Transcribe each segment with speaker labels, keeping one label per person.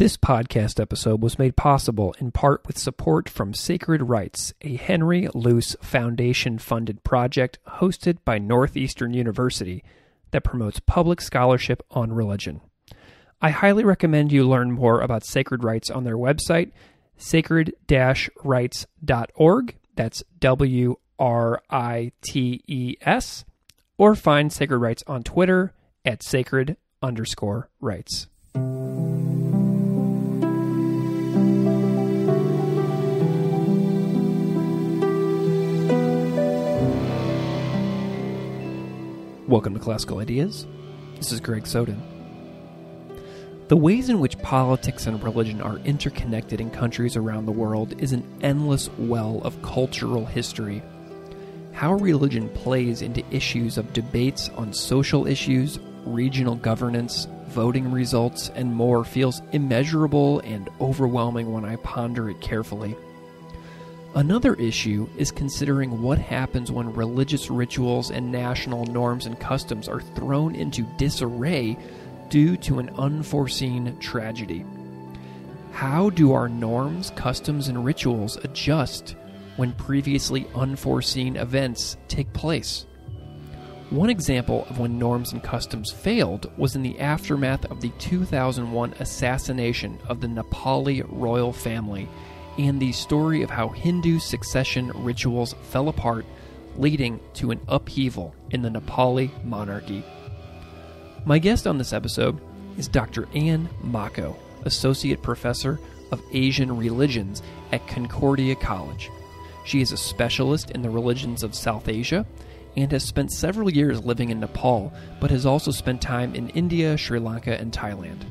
Speaker 1: This podcast episode was made possible in part with support from Sacred Writes, a Henry Luce Foundation funded project hosted by Northeastern University that promotes public scholarship on religion. I highly recommend you learn more about Sacred Writes on their website, sacred writes.org. That's W R I T E S. Or find Sacred Writes on Twitter at sacred underscore writes. Welcome to Classical Ideas. This is Greg Soden. The ways in which politics and religion are interconnected in countries around the world is an endless well of cultural history. How religion plays into issues of debates on social issues, regional governance, voting results, and more feels immeasurable and overwhelming when I ponder it carefully. Another issue is considering what happens when religious rituals and national norms and customs are thrown into disarray due to an unforeseen tragedy. How do our norms, customs, and rituals adjust when previously unforeseen events take place? One example of when norms and customs failed was in the aftermath of the 2001 assassination of the Nepali royal family and the story of how Hindu succession rituals fell apart, leading to an upheaval in the Nepali monarchy. My guest on this episode is Dr. Anne Mocko, Associate Professor of Asian Religions at Concordia College. She is a specialist in the religions of South Asia and has spent several years living in Nepal, but has also spent time in India, Sri Lanka, and Thailand.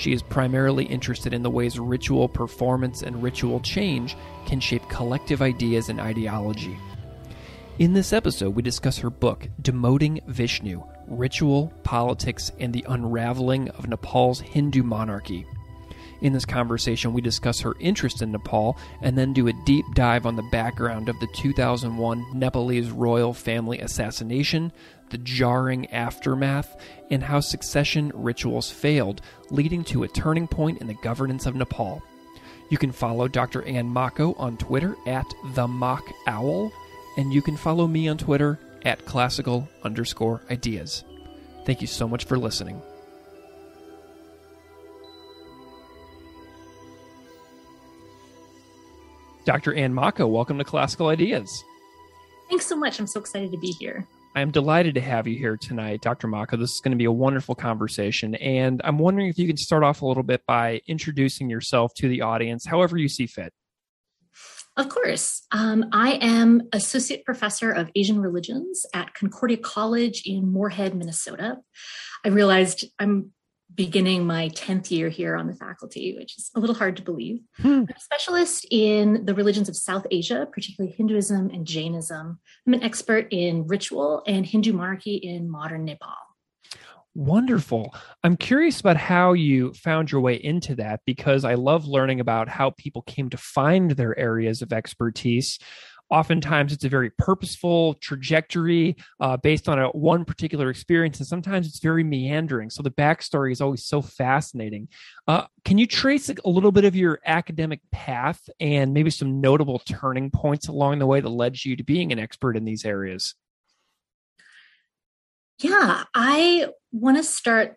Speaker 1: She is primarily interested in the ways ritual performance and ritual change can shape collective ideas and ideology. In this episode, we discuss her book, Demoting Vishnu Ritual, Politics, and the Unraveling of Nepal's Hindu Monarchy. In this conversation, we discuss her interest in Nepal and then do a deep dive on the background of the 2001 Nepalese royal family assassination, the jarring aftermath, and how succession rituals failed, leading to a turning point in the governance of Nepal. You can follow Dr. Anne Mocko on Twitter at the Mock Owl, and you can follow me on Twitter at classical underscore ideas. Thank you so much for listening. Dr. Anne Mocko, welcome to Classical Ideas.
Speaker 2: Thanks so much. I'm so excited to be here.
Speaker 1: I am delighted to have you here tonight, Dr. Mocko. This is going to be a wonderful conversation. And I'm wondering if you can start off a little bit by introducing yourself to the audience, however you see fit.
Speaker 2: Of course. Um, I am Associate Professor of Asian Religions at Concordia College in Moorhead, Minnesota. I realized I'm beginning my 10th year here on the faculty, which is a little hard to believe. Hmm. I'm a specialist in the religions of South Asia, particularly Hinduism and Jainism. I'm an expert in ritual and Hindu monarchy in modern Nepal.
Speaker 1: Wonderful. I'm curious about how you found your way into that because I love learning about how people came to find their areas of expertise oftentimes it's a very purposeful trajectory uh, based on a one particular experience and sometimes it's very meandering so the backstory is always so fascinating uh, can you trace a little bit of your academic path and maybe some notable turning points along the way that led you to being an expert in these areas
Speaker 2: yeah i want to start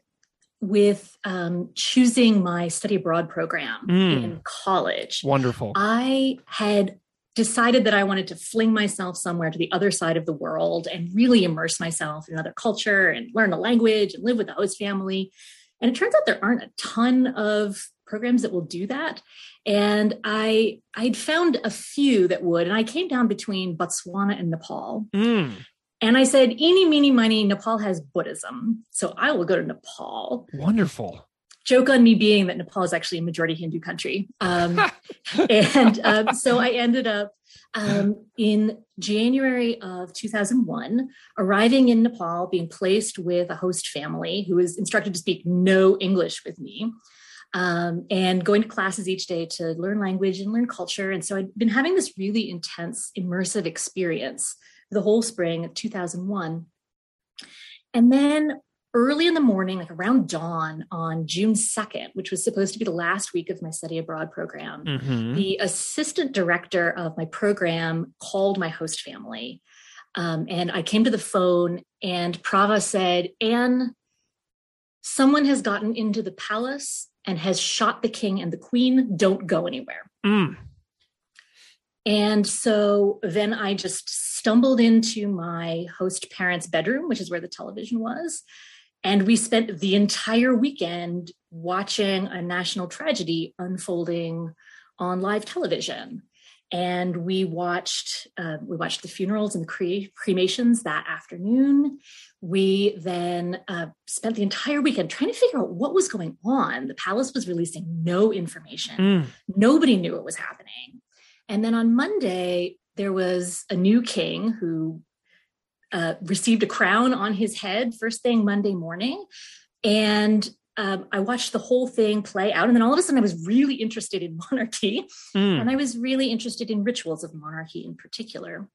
Speaker 2: with um, choosing my study abroad program mm. in college.
Speaker 1: Wonderful.
Speaker 2: I had decided that I wanted to fling myself somewhere to the other side of the world and really immerse myself in another culture and learn a language and live with the host family. And it turns out there aren't a ton of programs that will do that. And I I'd found a few that would, and I came down between Botswana and Nepal. Mm. And I said, eeny, meeny, miny, Nepal has Buddhism. So I will go to Nepal.
Speaker 1: Wonderful
Speaker 2: joke on me being that Nepal is actually a majority Hindu country. Um, and um, so I ended up um, in January of 2001, arriving in Nepal, being placed with a host family who was instructed to speak no English with me. Um, and going to classes each day to learn language and learn culture. And so I'd been having this really intense, immersive experience the whole spring of 2001. And then early in the morning, like around dawn on June 2nd, which was supposed to be the last week of my study abroad program, mm-hmm. the assistant director of my program called my host family. Um, and I came to the phone, and Prava said, Anne, someone has gotten into the palace and has shot the king and the queen. Don't go anywhere. Mm. And so then I just stumbled into my host parents' bedroom, which is where the television was. And we spent the entire weekend watching a national tragedy unfolding on live television. And we watched uh, we watched the funerals and the cre- cremations that afternoon. We then uh, spent the entire weekend trying to figure out what was going on. The palace was releasing no information. Mm. Nobody knew what was happening. And then on Monday, there was a new king who uh, received a crown on his head first thing Monday morning. And um, I watched the whole thing play out. And then all of a sudden, I was really interested in monarchy. Mm. And I was really interested in rituals of monarchy in particular.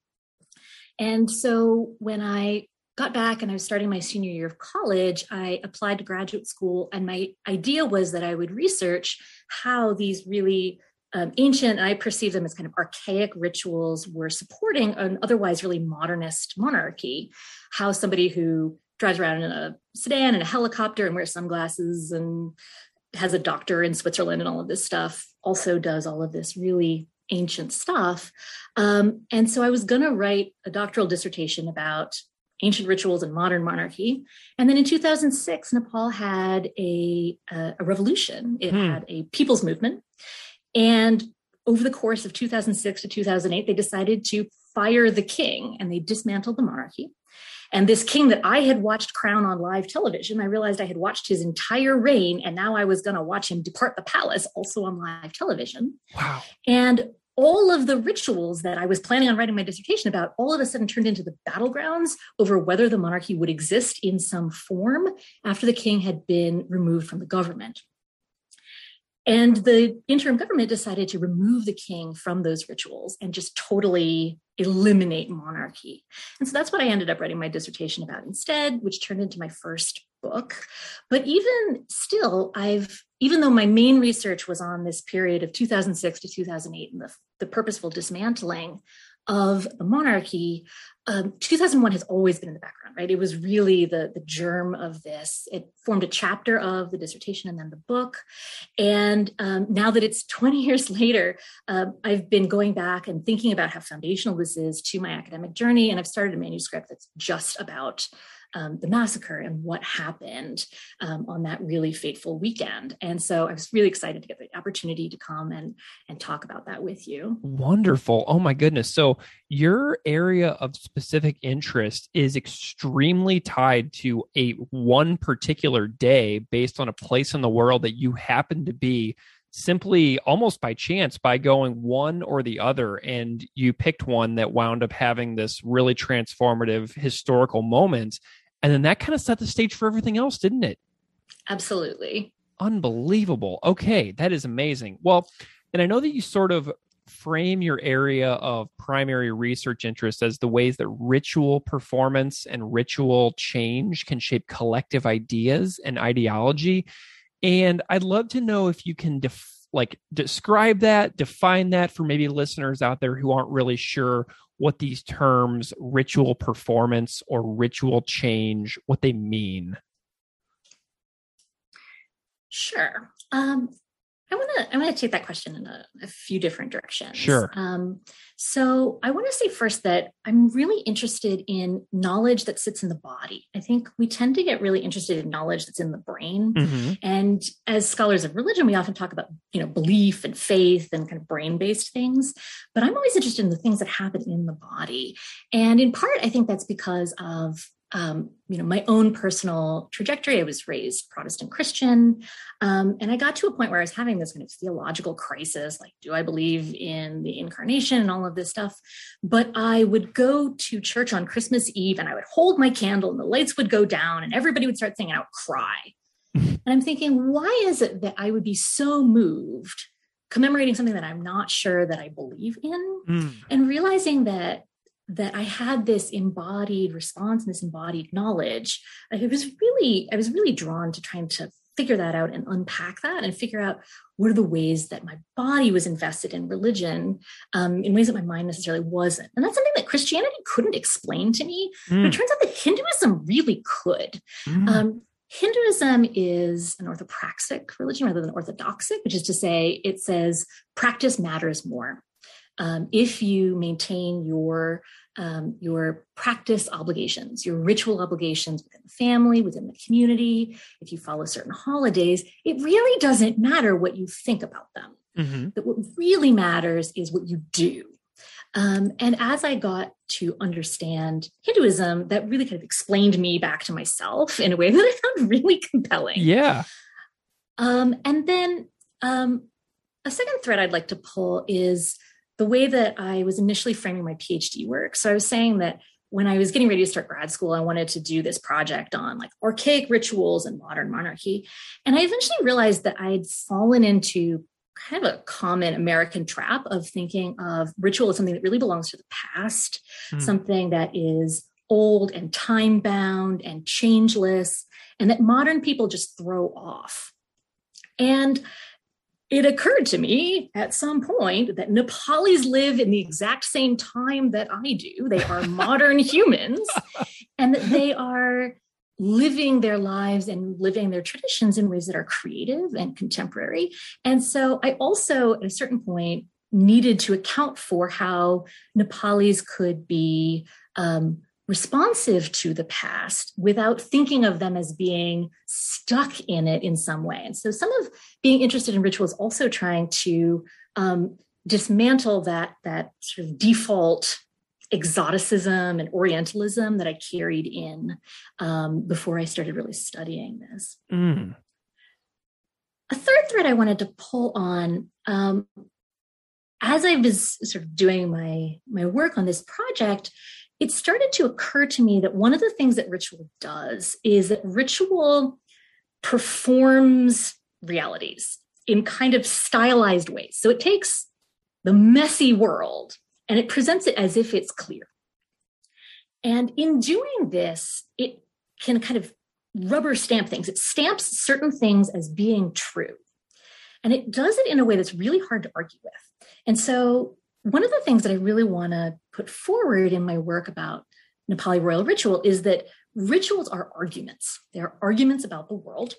Speaker 2: And so when I got back and I was starting my senior year of college, I applied to graduate school. And my idea was that I would research how these really um, ancient, I perceive them as kind of archaic rituals, were supporting an otherwise really modernist monarchy. How somebody who drives around in a sedan and a helicopter and wears sunglasses and has a doctor in Switzerland and all of this stuff also does all of this really ancient stuff. Um, and so I was going to write a doctoral dissertation about ancient rituals and modern monarchy. And then in 2006, Nepal had a, a, a revolution. It hmm. had a people's movement. And over the course of 2006 to 2008, they decided to fire the king and they dismantled the monarchy. And this king that I had watched crown on live television, I realized I had watched his entire reign, and now I was going to watch him depart the palace also on live television.
Speaker 1: Wow.
Speaker 2: And all of the rituals that I was planning on writing my dissertation about all of a sudden turned into the battlegrounds over whether the monarchy would exist in some form after the king had been removed from the government. And the interim government decided to remove the king from those rituals and just totally eliminate monarchy. And so that's what I ended up writing my dissertation about instead, which turned into my first book. But even still, I've, even though my main research was on this period of 2006 to 2008 and the, the purposeful dismantling of the monarchy, um, 2001 has always been in the background, right? It was really the, the germ of this. It formed a chapter of the dissertation and then the book. And um, now that it's 20 years later, um, I've been going back and thinking about how foundational this is to my academic journey. And I've started a manuscript that's just about um, the massacre and what happened um, on that really fateful weekend. And so I was really excited to get the opportunity to come and and talk about that with you.
Speaker 1: Wonderful. Oh my goodness. So your area of specific interest is extremely tied to a one particular day based on a place in the world that you happen to be simply almost by chance by going one or the other. And you picked one that wound up having this really transformative historical moment. And then that kind of set the stage for everything else didn't it?
Speaker 2: Absolutely.
Speaker 1: Unbelievable. Okay that is amazing. Well and i know that you sort of frame your area of primary research interest as the ways that ritual performance and ritual change can shape collective ideas and ideology and I'd love to know if you can def- like describe that, define that for maybe listeners out there who aren't really sure what these terms ritual performance or ritual change what they mean.
Speaker 2: Sure. Um, I want to I want to take that question in a, a few different directions.
Speaker 1: Sure.
Speaker 2: Um, so I want to say first that I'm really interested in knowledge that sits in the body. I think we tend to get really interested in knowledge that's in the brain, mm-hmm. and as scholars of religion, we often talk about you know belief and faith and kind of brain based things. But I'm always interested in the things that happen in the body, and in part, I think that's because of um, you know my own personal trajectory. I was raised protestant christian um, and i got to a point where i was having this kind of theological crisis like do i believe in the incarnation and all of this stuff? But i would go to church on christmas eve and i would hold my candle and the lights would go down and everybody would start singing. I would cry. And i'm thinking why is it that i would be so moved commemorating something that i'm not sure that i believe in mm. and realizing that that I had this embodied response and this embodied knowledge. It was really, I was really drawn to trying to figure that out and unpack that and figure out what are the ways that my body was invested in religion um, in ways that my mind necessarily wasn't. And that's something that Christianity couldn't explain to me. Mm. But it hmm. turns out that Hinduism really could. Mm. Um, Hinduism is an orthopraxic religion rather than orthodoxic, which is to say, it says practice matters more. Um, if you maintain your um, your practice obligations, your ritual obligations within the family, within the community, if you follow certain holidays, it really doesn't matter what you think about them. Mm-hmm. But what really matters is what you do. Um, and as I got to understand Hinduism, that really kind of explained me back to myself in a way that I found really compelling.
Speaker 1: Yeah.
Speaker 2: Um, and then um, a second thread I'd like to pull is the way that I was initially framing my PhD work. So I was saying that when I was getting ready to start grad school, I wanted to do this project on like archaic rituals and modern monarchy. And I eventually realized that I had fallen into kind of a common American trap of thinking of ritual as something that really belongs to the past, mm. something that is old and time bound and changeless, and that modern people just throw off. And it occurred to me at some point that Nepalis live in the exact same time that I do. They are modern humans and that they are living their lives and living their traditions in ways that are creative and contemporary. And so I also, at a certain point, needed to account for how Nepalis could be um, responsive to the past without thinking of them as being stuck in it in some way. And so some of being interested in rituals also trying to um, dismantle that that sort of default exoticism and orientalism that I carried in um, before I started really studying this. Mm. A third thread I wanted to pull on um, as I was sort of doing my my work on this project it started to occur to me that one of the things that ritual does is that ritual performs realities in kind of stylized ways. So it takes the messy world and it presents it as if it's clear. And in doing this, it can kind of rubber stamp things. It stamps certain things as being true. And it does it in a way that's really hard to argue with. And so one of the things that I really want to put forward in my work about Nepali royal ritual is that rituals are arguments. They are arguments about the world.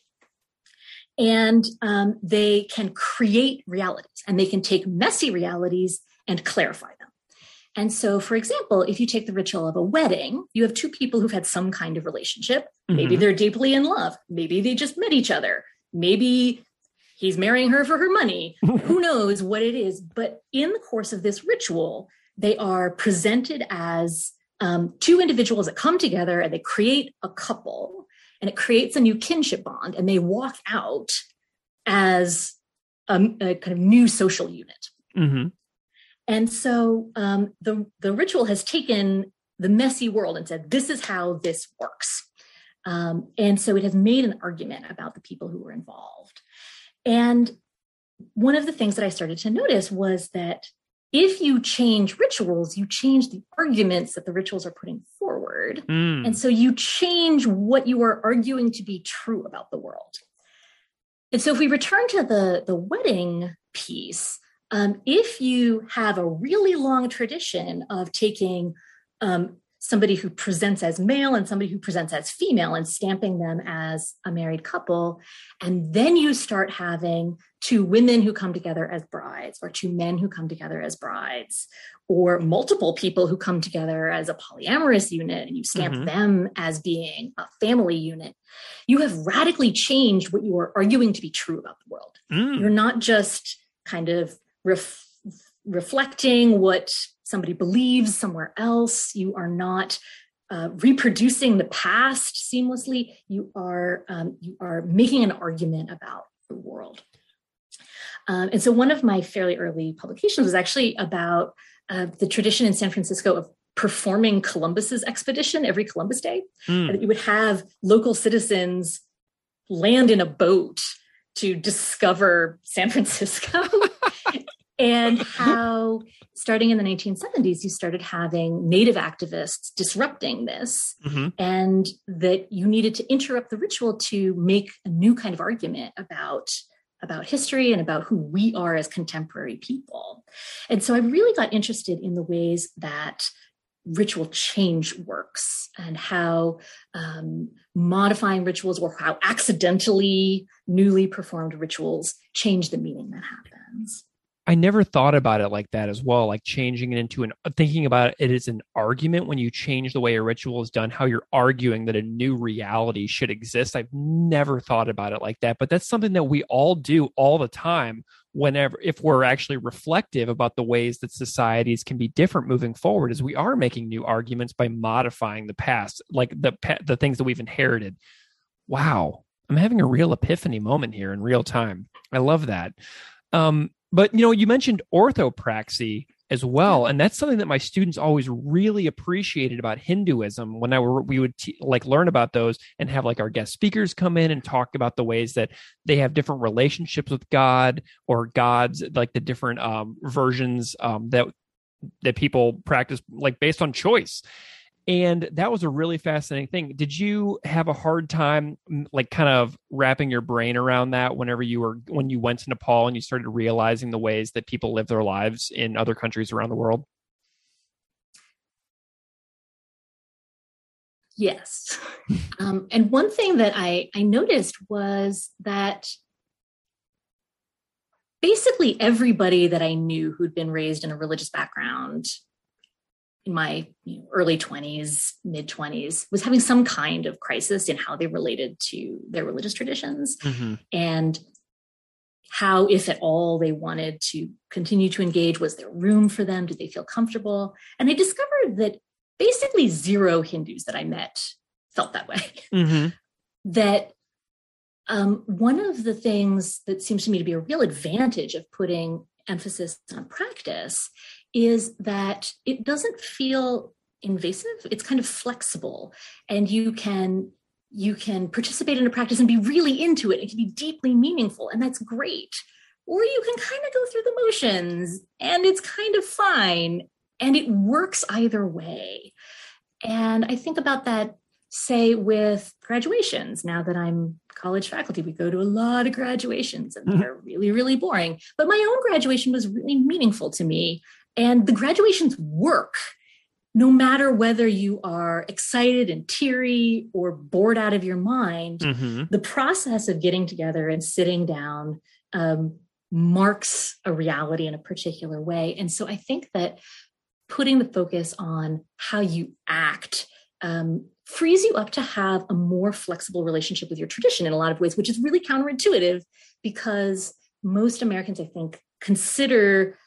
Speaker 2: And um, they can create realities and they can take messy realities and clarify them. And so, for example, if you take the ritual of a wedding, you have two people who've had some kind of relationship. Mm-hmm. Maybe they're deeply in love. Maybe they just met each other. Maybe he's marrying her for her money. Who knows what it is? But in the course of this ritual, they are presented as um, two individuals that come together and they create a couple and it creates a new kinship bond and they walk out as a, a kind of new social unit. Mm-hmm. And so um, the, the ritual has taken the messy world and said, this is how this works. Um, and so it has made an argument about the people who were involved. And one of the things that I started to notice was that if you change rituals, you change the arguments that the rituals are putting forward. Mm. And so you change what you are arguing to be true about the world. And so if we return to the, the wedding piece, um, if you have a really long tradition of taking um, somebody who presents as male and somebody who presents as female and stamping them as a married couple. And then you start having two women who come together as brides, or two men who come together as brides, or multiple people who come together as a polyamorous unit, and you stamp mm-hmm. them as being a family unit. You have radically changed what you are arguing to be true about the world. Mm. You're not just kind of ref- reflecting what somebody believes somewhere else. You are not uh, reproducing the past seamlessly. You are um, you are making an argument about the world. Um, and so, one of my fairly early publications was actually about uh, the tradition in San Francisco of performing Columbus's expedition every Columbus Day. Mm. That you would have local citizens land in a boat to discover San Francisco. and how starting in the 1970s you started having native activists disrupting this mm-hmm. and that you needed to interrupt the ritual to make a new kind of argument about about history and about who we are as contemporary people and so i really got interested in the ways that ritual change works and how um, modifying rituals or how accidentally newly performed rituals change the meaning that happens.
Speaker 1: I never thought about it like that as well, like changing it into an thinking about it as an argument when you change the way a ritual is done, how you're arguing that a new reality should exist. I've never thought about it like that, but that's something that we all do all the time whenever if we're actually reflective about the ways that societies can be different moving forward is we are making new arguments by modifying the past, like the the things that we've inherited. Wow. I'm having a real epiphany moment here in real time. I love that. Um, but you know, you mentioned orthopraxy as well, and that's something that my students always really appreciated about Hinduism. When I were, we would t- like learn about those and have like our guest speakers come in and talk about the ways that they have different relationships with God or gods, like the different um, versions um, that that people practice, like based on choice and that was a really fascinating thing. Did you have a hard time like kind of wrapping your brain around that whenever you were when you went to nepal and you started realizing the ways that people live their lives in other countries around the world?
Speaker 2: Yes. Um, and one thing that i i noticed was that basically everybody that i knew who'd been raised in a religious background in my you know, early 20s, mid 20s, was having some kind of crisis in how they related to their religious traditions mm-hmm. and how, if at all, they wanted to continue to engage. Was there room for them? Did they feel comfortable? And I discovered that basically zero Hindus that I met felt that way. Mm-hmm. that um, one of the things that seems to me to be a real advantage of putting emphasis on practice is that it doesn't feel invasive. It's kind of flexible and you can you can participate in a practice and be really into it. It can be deeply meaningful and that's great. Or you can kind of go through the motions and it's kind of fine and it works either way. And i think about that say with graduations. Now that i'm college faculty we go to a lot of graduations and mm-hmm. they're really really boring. But my own graduation was really meaningful to me and the graduations work no matter whether you are excited and teary or bored out of your mind, mm-hmm. the process of getting together and sitting down um, marks a reality in a particular way. And so I think that putting the focus on how you act um, frees you up to have a more flexible relationship with your tradition in a lot of ways, which is really counterintuitive because most Americans, I think, consider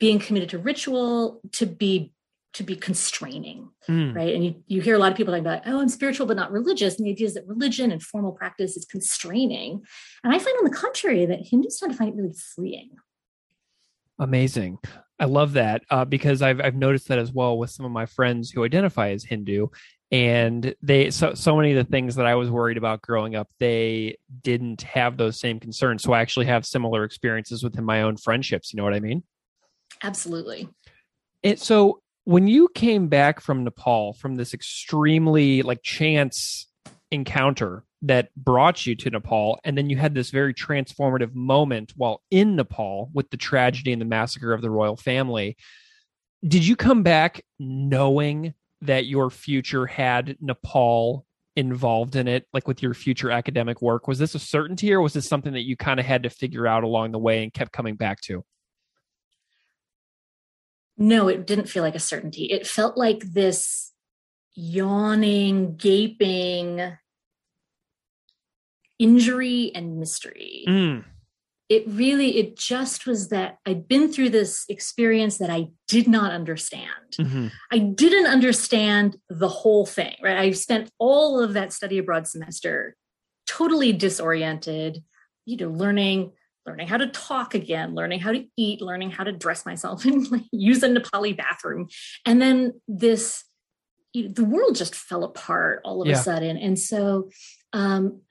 Speaker 2: being committed to ritual to be to be constraining mm. right? And you, you hear a lot of people talking about oh i'm spiritual but not religious and the idea is that religion and formal practice is constraining. And i find on the contrary that hindus tend to find it really freeing.
Speaker 1: Amazing. I love that uh, because I've, I've noticed that as well with some of my friends who identify as hindu. And they so so many of the things that i was worried about growing up they didn't have those same concerns. So i actually have similar experiences within my own friendships you know what i mean
Speaker 2: Absolutely.
Speaker 1: And so when you came back from Nepal from this extremely like chance encounter that brought you to Nepal, and then you had this very transformative moment while in Nepal with the tragedy and the massacre of the royal family. Did you come back knowing that your future had Nepal involved in it, like with your future academic work? Was this a certainty, or was this something that you kind of had to figure out along the way and kept coming back to?
Speaker 2: No, it didn't feel like a certainty. It felt like this yawning, gaping injury and mystery. Mm. It really, it just was that I'd been through this experience that I did not understand. Mm-hmm. I didn't understand the whole thing, right? I spent all of that study abroad semester totally disoriented, you know, learning learning how to talk again, learning how to eat, learning how to dress myself and like, use a Nepali bathroom. And then this, you know, the world just fell apart all of yeah. a sudden. And so, um,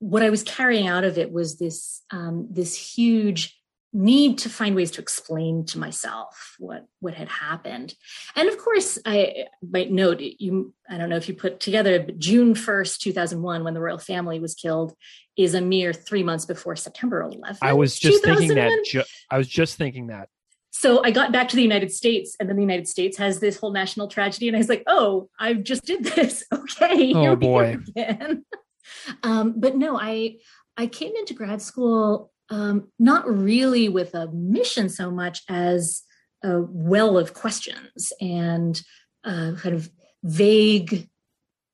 Speaker 2: what I was carrying out of it was this um, this huge need to find ways to explain to myself what what had happened. And of course i might note you i don't know if you put together but june 1st 2001 when the royal family was killed is a mere three months before september 11th
Speaker 1: i was just thinking that ju- i was just thinking that.
Speaker 2: So i got back to the united states and then the united states has this whole national tragedy and i was like oh i just did this. Okay
Speaker 1: oh boy.
Speaker 2: um, but no i i came into grad school um, not really with a mission so much as a well of questions and uh, kind of vague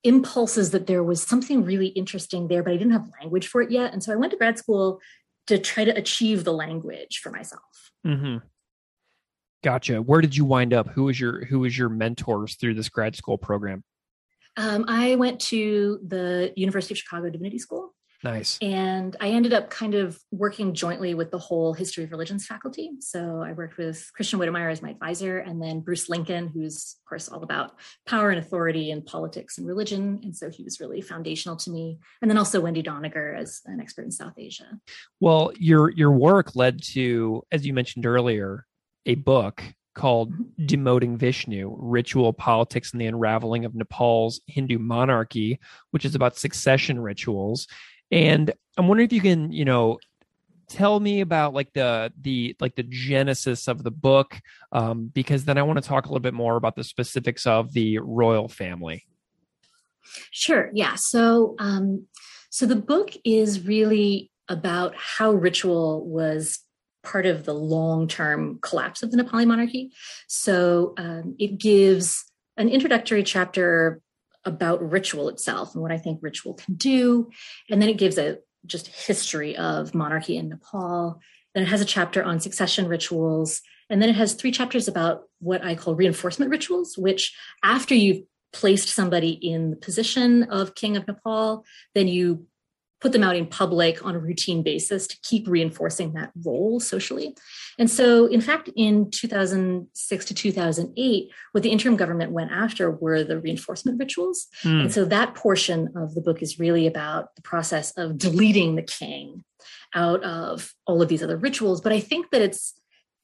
Speaker 2: impulses that there was something really interesting there, but I didn't have language for it yet. And so I went to grad school to try to achieve the language for myself.
Speaker 1: Mm-hmm. Gotcha. Where did you wind up? Who was your who was your mentors through this grad school program?
Speaker 2: Um, I went to the University of Chicago Divinity School.
Speaker 1: Nice.
Speaker 2: And I ended up kind of working jointly with the whole history of religions faculty. So I worked with Christian Wedemeyer as my advisor, and then Bruce Lincoln, who's, of course, all about power and authority and politics and religion. And so he was really foundational to me. And then also Wendy Doniger as an expert in South Asia.
Speaker 1: Well, your your work led to, as you mentioned earlier, a book called mm-hmm. Demoting Vishnu Ritual Politics and the Unraveling of Nepal's Hindu Monarchy, which is about succession rituals. And I'm wondering if you can, you know, tell me about like the the like the genesis of the book um, because then i want to talk a little bit more about the specifics of the royal family.
Speaker 2: Sure yeah. So um so the book is really about how ritual was part of the long-term collapse of the nepali monarchy. So um, it gives an introductory chapter about ritual itself and what I think ritual can do. And then it gives a just history of monarchy in Nepal. Then it has a chapter on succession rituals. And then it has three chapters about what I call reinforcement rituals, which after you've placed somebody in the position of king of Nepal, then you put them out in public on a routine basis to keep reinforcing that role socially. And so, in fact, in 2006 to 2008, what the interim government went after were the reinforcement rituals. Mm. And so, that portion of the book is really about the process of deleting the king out of all of these other rituals. But I think that it's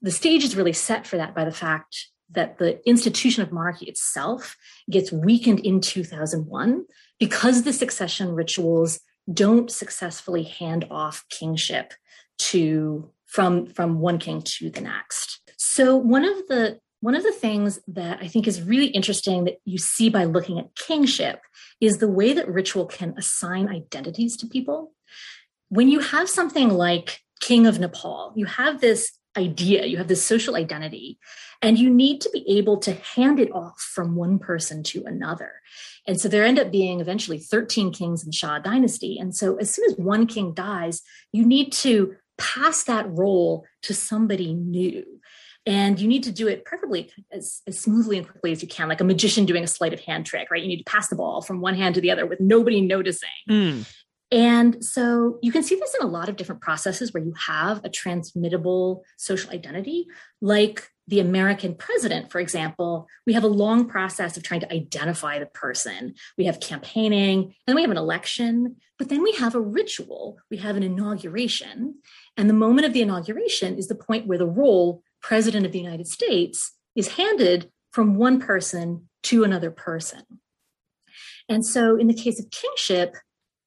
Speaker 2: the stage is really set for that by the fact that the institution of monarchy itself gets weakened in 2001 because the succession rituals don't successfully hand off kingship to from from one king to the next. So one of the one of the things that i think is really interesting that you see by looking at kingship is the way that ritual can assign identities to people. When you have something like king of nepal you have this idea you have this social identity and you need to be able to hand it off from one person to another and so there end up being eventually 13 kings in the Shah dynasty. And so as soon as one king dies, you need to pass that role to somebody new. And you need to do it preferably as, as smoothly and quickly as you can, like a magician doing a sleight of hand trick, right? You need to pass the ball from one hand to the other with nobody noticing. Mm. And so you can see this in a lot of different processes where you have a transmittable social identity, like the American president, for example, we have a long process of trying to identify the person. We have campaigning, and we have an election, but then we have a ritual. We have an inauguration. And the moment of the inauguration is the point where the role, president of the United States, is handed from one person to another person. And so, in the case of kingship,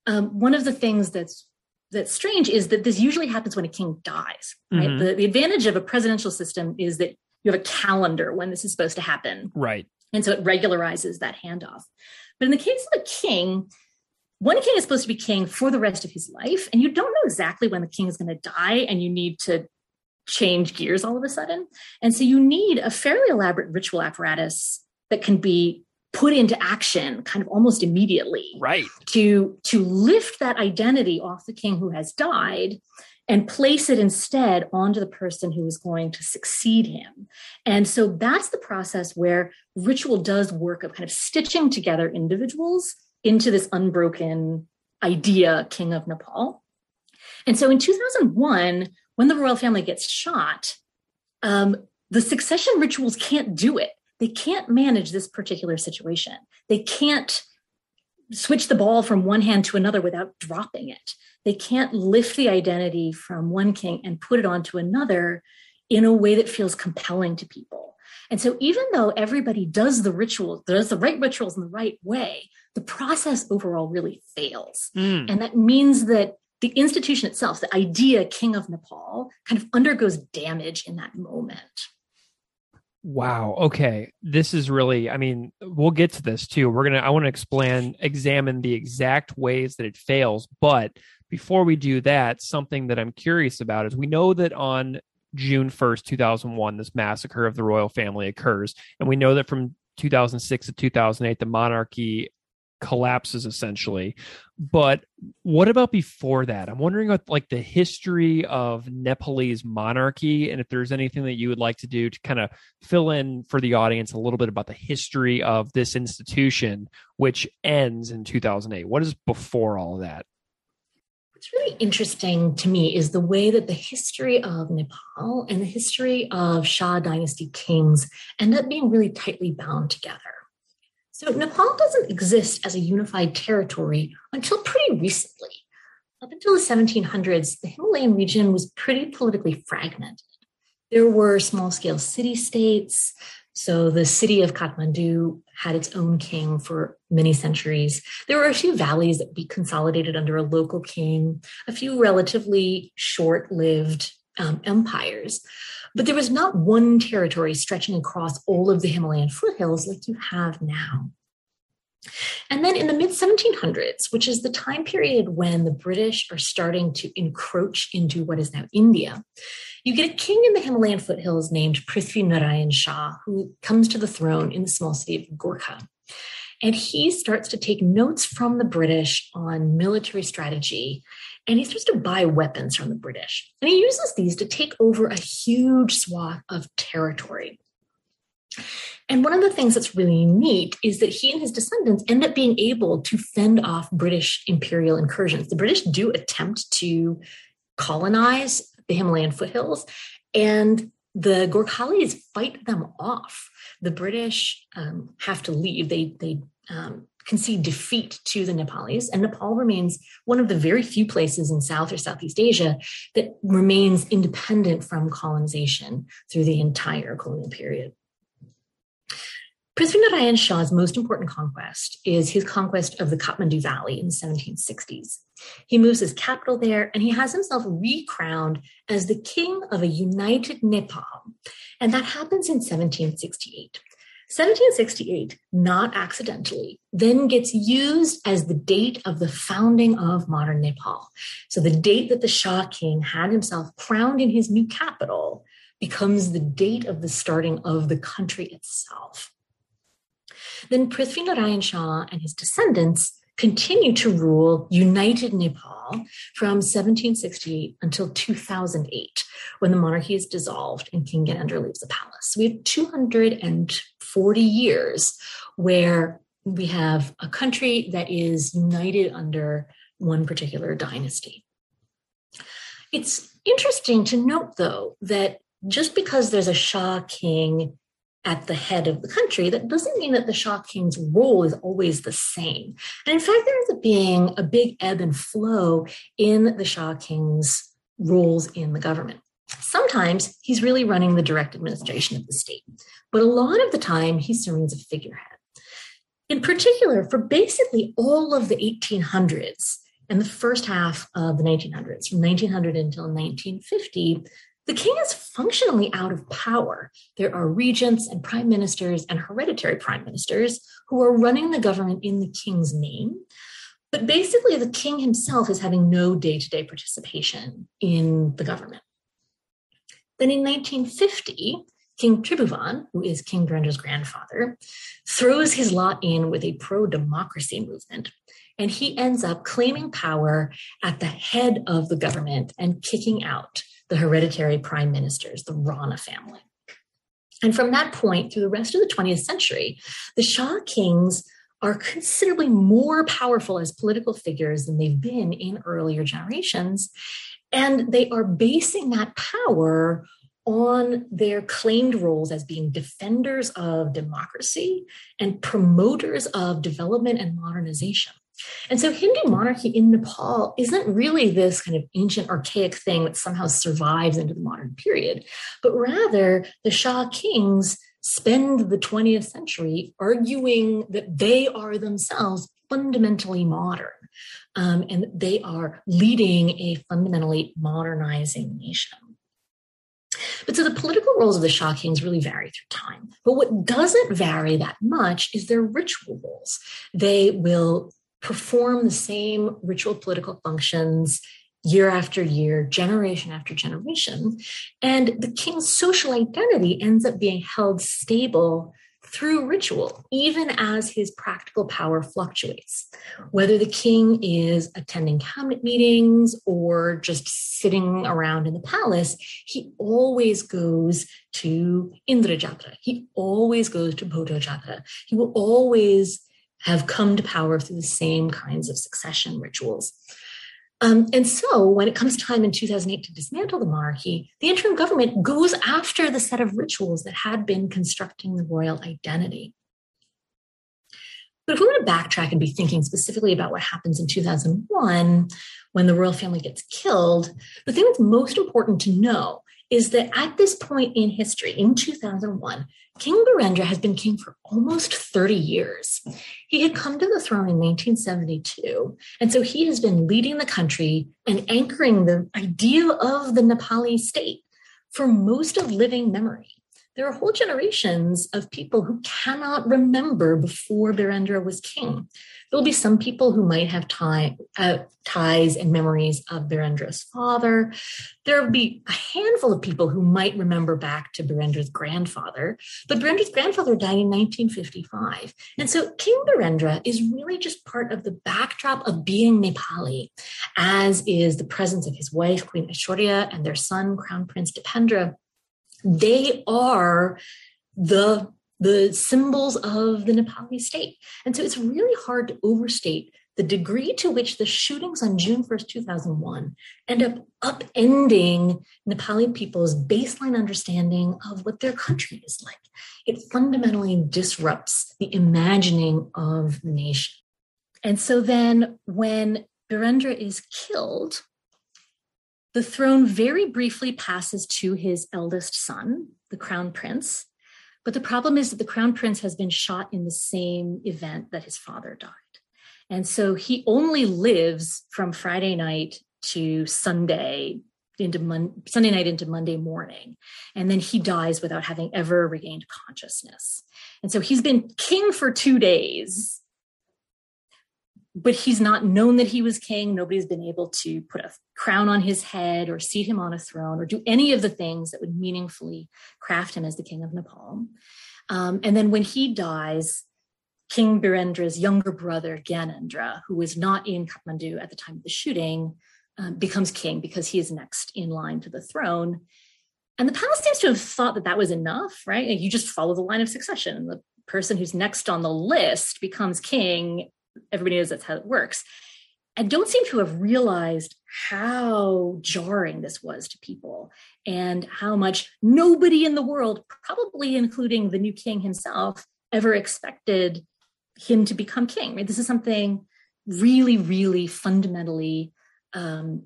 Speaker 2: um, one of the things that's that's strange is that this usually happens when a king dies. Right. Mm-hmm. The, the advantage of a presidential system is that you have a calendar when this is supposed to happen.
Speaker 1: Right.
Speaker 2: And so it regularizes that handoff. But in the case of a king, one king is supposed to be king for the rest of his life, and you don't know exactly when the king is going to die, and you need to change gears all of a sudden. And so you need a fairly elaborate ritual apparatus that can be put into action kind of almost immediately
Speaker 1: right
Speaker 2: to to lift that identity off the king who has died and place it instead onto the person who is going to succeed him. And so that's the process where ritual does work of kind of stitching together individuals into this unbroken idea, King of Nepal. And so in 2001, when the royal family gets shot, um, the succession rituals can't do it. They can't manage this particular situation. They can't switch the ball from one hand to another without dropping it They can't lift the identity from one king and put it onto another in a way that feels compelling to people. And so, even though everybody does the rituals, does the right rituals in the right way, the process overall really fails. Mm. And that means that the institution itself, the idea king of Nepal, kind of undergoes damage in that moment.
Speaker 1: Wow. Okay. This is really, I mean, we'll get to this too. We're going to, I want to explain, examine the exact ways that it fails. But before we do that, something that I'm curious about is we know that on June 1st, 2001, this massacre of the royal family occurs. And we know that from 2006 to 2008, the monarchy collapses essentially. But what about before that? I'm wondering about like the history of Nepalese monarchy and if there's anything that you would like to do to kind of fill in for the audience a little bit about the history of this institution, which ends in 2008. What is before all of that?
Speaker 2: What's really interesting to me is the way that the history of Nepal and the history of Shah dynasty kings end up being really tightly bound together. So Nepal doesn't exist as a unified territory until pretty recently. Up until the 1700s, the Himalayan region was pretty politically fragmented. There were small scale city states. So the city of Kathmandu had its own king for many centuries. There were a few valleys that be consolidated under a local king, a few relatively short lived um, empires. But there was not one territory stretching across all of the Himalayan foothills like you have now. And then in the mid 1700s, which is the time period when the British are starting to encroach into what is now India, you get a king in the Himalayan foothills named Prithvi Narayan Shah, who comes to the throne in the small city of Gorkha. And he starts to take notes from the British on military strategy and he starts to buy weapons from the British. And he uses these to take over a huge swath of territory. And one of the things that's really neat is that he and his descendants end up being able to fend off British imperial incursions. The British do attempt to colonize the Himalayan foothills, and the Gorkhalis fight them off. The British um, have to leave. They they um, concede defeat to the Nepalis, and Nepal remains one of the very few places in South or Southeast Asia that remains independent from colonization through the entire colonial period. Prithvinarayan Shah's most important conquest is his conquest of the Kathmandu Valley in the 1760s. He moves his capital there and he has himself recrowned as the king of a united Nepal. And that happens in 1768. 1768, not accidentally, then gets used as the date of the founding of modern Nepal. So the date that the Shah king had himself crowned in his new capital becomes the date of the starting of the country itself. Then Prithvi Narayan Shah and his descendants continue to rule united Nepal from 1768 until 2008, when the monarchy is dissolved and King Gyanendra leaves the palace. We have 240 years where we have a country that is united under one particular dynasty. It's interesting to note, though, that just because there's a Shah king at the head of the country, that doesn't mean that the Shah King's role is always the same. And in fact, there ends up being a big ebb and flow in the Shah King's roles in the government. Sometimes he's really running the direct administration of the state, but a lot of the time he serves as a figurehead. In particular, for basically all of the 1800s and the first half of the 1900s, from 1900 until 1950, the king is functionally out of power. There are regents and prime ministers and hereditary prime ministers who are running the government in the king's name. But basically, the king himself is having no day to day participation in the government. Then in 1950, King Tribhuvan, who is King Birendra's grandfather, throws his lot in with a pro democracy movement. And he ends up claiming power at the head of the government and kicking out the hereditary prime ministers, the Rana family. And from that point through the rest of the 20th century, the Shah kings are considerably more powerful as political figures than they've been in earlier generations. And they are basing that power on their claimed roles as being defenders of democracy and promoters of development and modernization. And so Hindu monarchy in Nepal isn't really this kind of ancient archaic thing that somehow survives into the modern period, but rather the Shah kings spend the 20th century arguing that they are themselves fundamentally modern um, and they are leading a fundamentally modernizing nation. But so the political roles of the Shah kings really vary through time. But what doesn't vary that much is their ritual roles. They will perform the same ritual political functions year after year, generation after generation. And the king's social identity ends up being held stable through ritual, even as his practical power fluctuates. Whether the king is attending cabinet meetings or just sitting around in the palace, he always goes to Indra Jatra. He always goes to Bhoto Jatra. He will always have come to power through the same kinds of succession rituals. Um, and so, when it comes time in 2008 to dismantle the monarchy, the interim government goes after the set of rituals that had been constructing the royal identity. But if we want to backtrack and be thinking specifically about what happens in 2001 when the royal family gets killed, the thing that's most important to know is that at this point in history, in 2001, King Birendra has been king for almost 30 years. He had come to the throne in 1972, and so he has been leading the country and anchoring the idea of the Nepali state for most of living memory there are whole generations of people who cannot remember before Birendra was king. There'll be some people who might have tie, uh, ties and memories of Birendra's father. There'll be a handful of people who might remember back to Birendra's grandfather, but Birendra's grandfather died in 1955. And so King Birendra is really just part of the backdrop of being Nepali, as is the presence of his wife, Queen Aishwarya, and their son, Crown Prince Dipendra they are the the symbols of the Nepali state. And so it's really hard to overstate the degree to which the shootings on June 1st, 2001 end up upending Nepali people's baseline understanding of what their country is like. It fundamentally disrupts the imagining of the nation. And so then when Birendra is killed, the throne very briefly passes to his eldest son, the crown prince. But the problem is that the crown prince has been shot in the same event that his father died. And so he only lives from Friday night to Sunday into Mon- Sunday night into Monday morning. And then he dies without having ever regained consciousness. And so he's been king for two days but he's not known that he was king. Nobody's been able to put a crown on his head or seat him on a throne or do any of the things that would meaningfully craft him as the king of Nepal. Um, and then when he dies, King Birendra's younger brother, Gyanendra, who was not in Kathmandu at the time of the shooting, um, becomes king because he is next in line to the throne. And the palace seems to have thought that that was enough, right? You just follow the line of succession. The person who's next on the list becomes king everybody knows that's how it works. I don't seem to have realized how jarring this was to people and how much nobody in the world, probably including the new king himself, ever expected him to become king. Right? This is something really, really fundamentally um,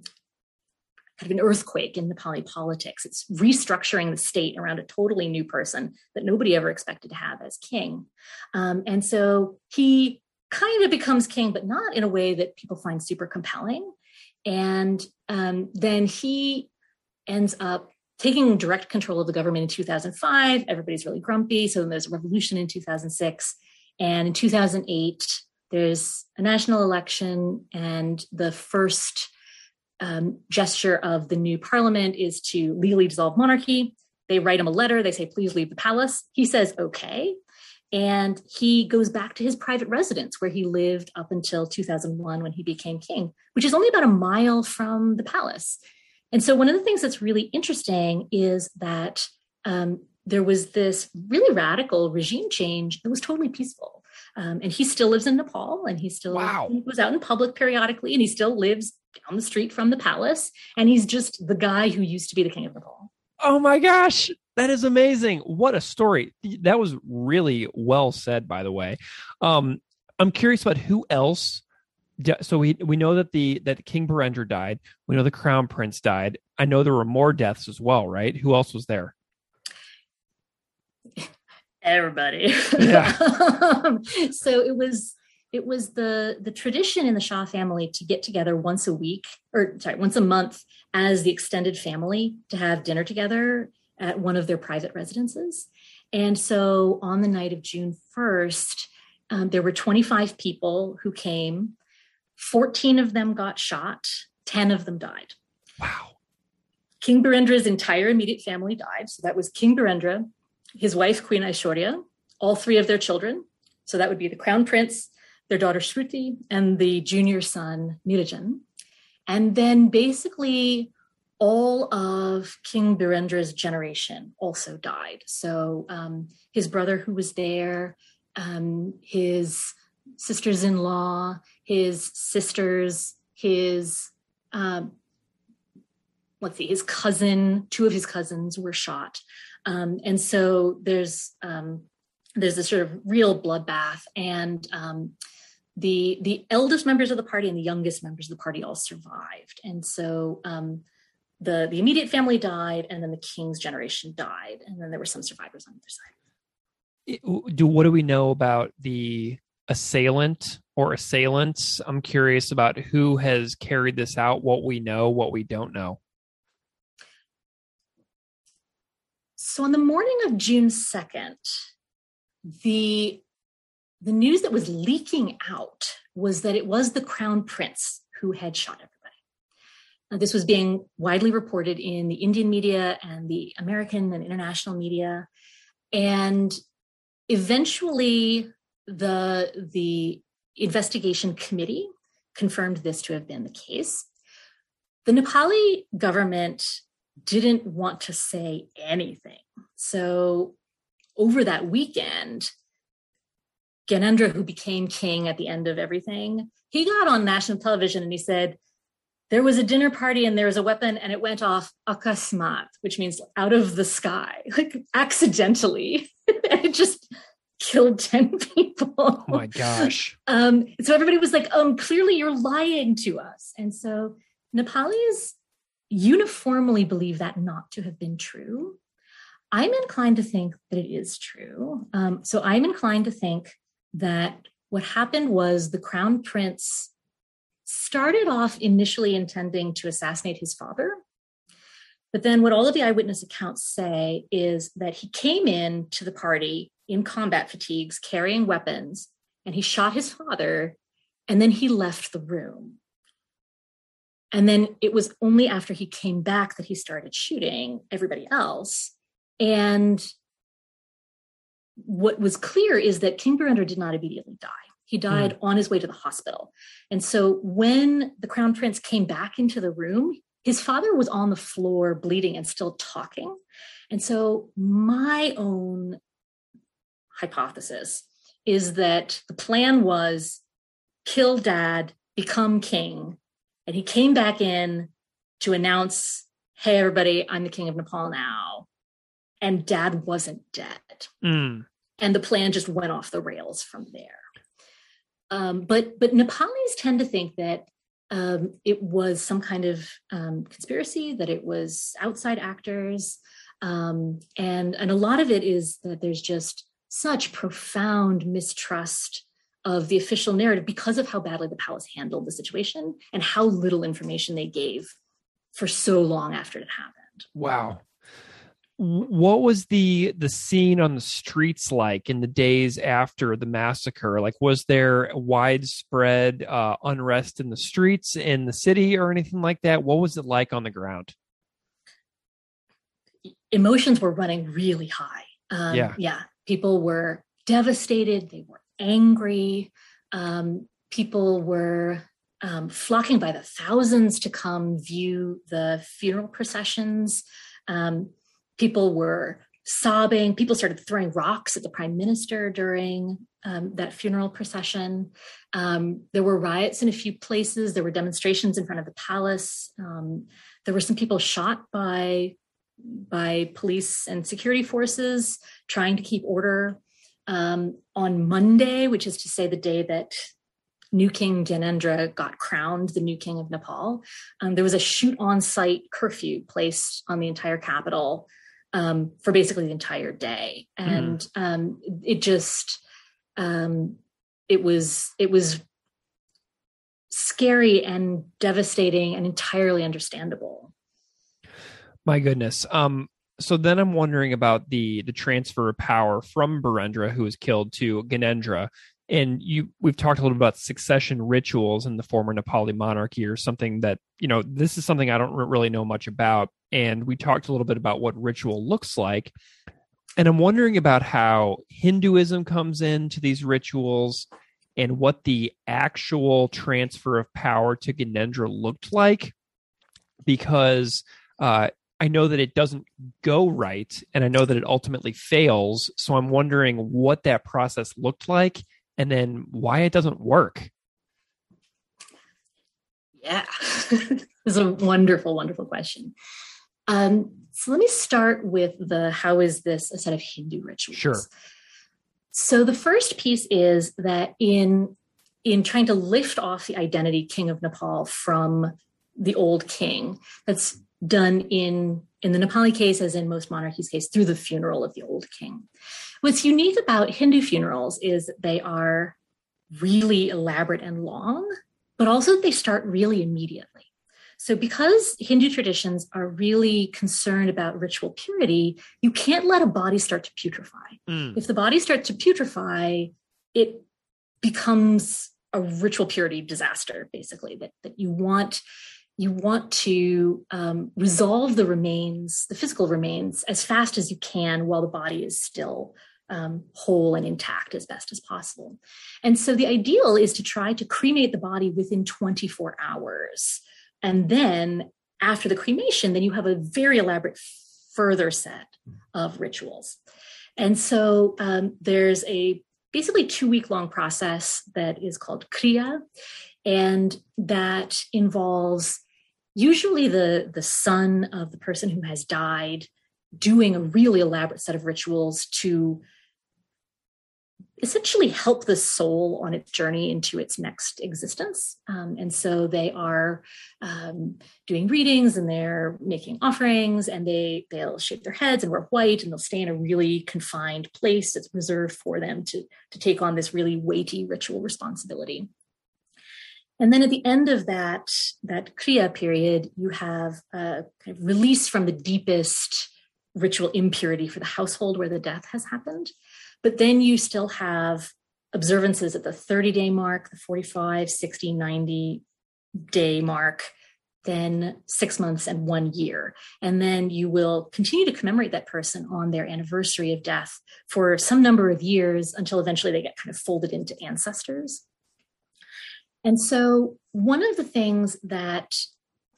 Speaker 2: kind of an earthquake in Nepali politics. It's restructuring the state around a totally new person that nobody ever expected to have as king. Um, and so he kind of becomes king, but not in a way that people find super compelling. And um, then he ends up taking direct control of the government in 2005. Everybody's really grumpy. So then there's a revolution in 2006. And in 2008, there's a national election, and the first um, gesture of the new parliament is to legally dissolve monarchy. They write him a letter. They say, please leave the palace. He says, okay. And he goes back to his private residence where he lived up until 2001 when he became king, which is only about a mile from the palace. And so, one of the things that's really interesting is that um, there was this really radical regime change that was totally peaceful. Um, and he still lives in Nepal and he still wow. he goes out in public periodically and he still lives down the street from the palace. And he's just the guy who used to be the king of Nepal.
Speaker 1: Oh my gosh. That is amazing. What a story. That was really well said, by the way. Um, I'm curious about who else so we we know that the that King Birendra died. We know the Crown Prince died. I know there were more deaths as well, right? Who else was there?
Speaker 2: Everybody.
Speaker 1: Yeah.
Speaker 2: so it was it was the the tradition in the Shah family to get together once a week or sorry once a month as the extended family to have dinner together at one of their private residences. And so on the night of June 1st, um, there were 25 people who came. 14 of them got shot, 10 of them died.
Speaker 1: Wow.
Speaker 2: King Birendra's entire immediate family died. So that was King Birendra, his wife, Queen Aishwarya, all three of their children. So that would be the crown prince, their daughter Shruti, and the junior son, Neerajan. And then basically all of King Birendra's generation also died. So um, his brother, who was there, um, his sisters in law, his sisters, his, um, let's see, his cousin, two of his cousins were shot. Um, and so there's, um, there's a sort of real bloodbath and um, the the eldest members of the party and the youngest members of the party all survived and so um, the the immediate family died and then the king's generation died. And then there were some survivors on the
Speaker 1: other side. Do what do we know about the assailant or assailants? I'm curious about who has carried this out what we know what we don't know.
Speaker 2: So on the morning of june 2nd the the news that was leaking out was that it was the crown prince who had shot everybody uh, Uh, this was being widely reported in the indian media and the american and international media. And eventually the the investigation committee confirmed this to have been the case. The nepali government didn't want to say anything. So over that weekend, Gyanendra, who became king at the end of everything, he got on national television and he said, there was a dinner party and there was a weapon and it went off akasmat, which means out of the sky, like accidentally. and it just killed 10 people. Oh
Speaker 1: my gosh.
Speaker 2: um, so everybody was like, um, clearly you're lying to us. And so Nepalis uniformly believe that not to have been true. I'm inclined to think that it is true. Um, so I'm inclined to think that what happened was the crown prince started off initially intending to assassinate his father. But then what all of the eyewitness accounts say is that he came in to the party in combat fatigues, carrying weapons, and he shot his father, and then he left the room. And then it was only after he came back that he started shooting everybody else. And what was clear is that King Birendra did not immediately die. He died mm. on his way to the hospital. And so when the crown prince came back into the room, his father was on the floor bleeding and still talking. And so my own hypothesis is that the plan was kill dad, become king. And he came back in to announce, hey, everybody, I'm the king of Nepal now and dad wasn't dead.
Speaker 1: Mm.
Speaker 2: And the plan just went off the rails from there. Um, but but Nepalis tend to think that um, it was some kind of um, conspiracy, that it was outside actors, um, and and a lot of it is that there's just such profound mistrust of the official narrative because of how badly the palace handled the situation and how little information they gave for so long after it happened.
Speaker 1: Wow what was the the scene on the streets like in the days after the massacre? Like was there widespread uh, unrest in the streets in the city or anything like that? What was it like on the ground?
Speaker 2: Emotions were running really high. Um,
Speaker 1: yeah.
Speaker 2: yeah people were devastated they were angry um, people were um, flocking by the thousands to come view the funeral processions. Um, people were sobbing. People started throwing rocks at the prime minister during um, that funeral procession. Um, there were riots in a few places. There were demonstrations in front of the palace. Um, there were some people shot by by police and security forces trying to keep order. Um, on Monday, which is to say the day that new king Gyanendra got crowned the new king of Nepal, um, there was a shoot on site curfew placed on the entire capital um, for basically the entire day. Mm-hmm. And mm. um, it just, um, it was, it was scary and devastating and entirely understandable.
Speaker 1: My goodness. Um, so then I'm wondering about the the transfer of power from Birendra, who was killed, to Gyanendra. And you, we've talked a little bit about succession rituals in the former Nepali monarchy, or something that you know. This is something I don't really know much about, and we talked a little bit about what ritual looks like. And I'm wondering about how Hinduism comes into these rituals and what the actual transfer of power to Ganendra looked like, because uh, I know that it doesn't go right, and I know that it ultimately fails. So I'm wondering what that process looked like, and then why it doesn't work.
Speaker 2: Yeah, this is a wonderful, wonderful question. Um, so let me start with the how is this a set of Hindu rituals?
Speaker 1: Sure.
Speaker 2: So the first piece is that in in trying to lift off the identity king of Nepal from the old king, that's done in in the Nepali case, as in most monarchies' case, through the funeral of the old king. What's unique about Hindu funerals is they are really elaborate and long, but also they start really immediately. So, because Hindu traditions are really concerned about ritual purity, you can't let a body start to putrefy. Mm. If the body starts to putrefy, it becomes a ritual purity disaster, basically, that, that you want you want to um, resolve the remains, the physical remains, as fast as you can while the body is still um, whole and intact as best as possible. And so the ideal is to try to cremate the body within 24 hours and then after the cremation, then you have a very elaborate further set of rituals. And so um, there's a basically two week long process that is called Kriya, and that involves usually the, the son of the person who has died doing a really elaborate set of rituals to essentially help the soul on its journey into its next existence. Um, and so they are um, doing readings and they're making offerings and they they'll shave their heads and wear white and they'll stay in a really confined place that's reserved for them to, to take on this really weighty ritual responsibility. And then at the end of that, that Kriya period, you have a kind of release from the deepest ritual impurity for the household where the death has happened. But then you still have observances at the 30 day mark, the 45, 60, 90 day mark, then six months and one year. And then you will continue to commemorate that person on their anniversary of death for some number of years until eventually they get kind of folded into ancestors. And so, one of the things that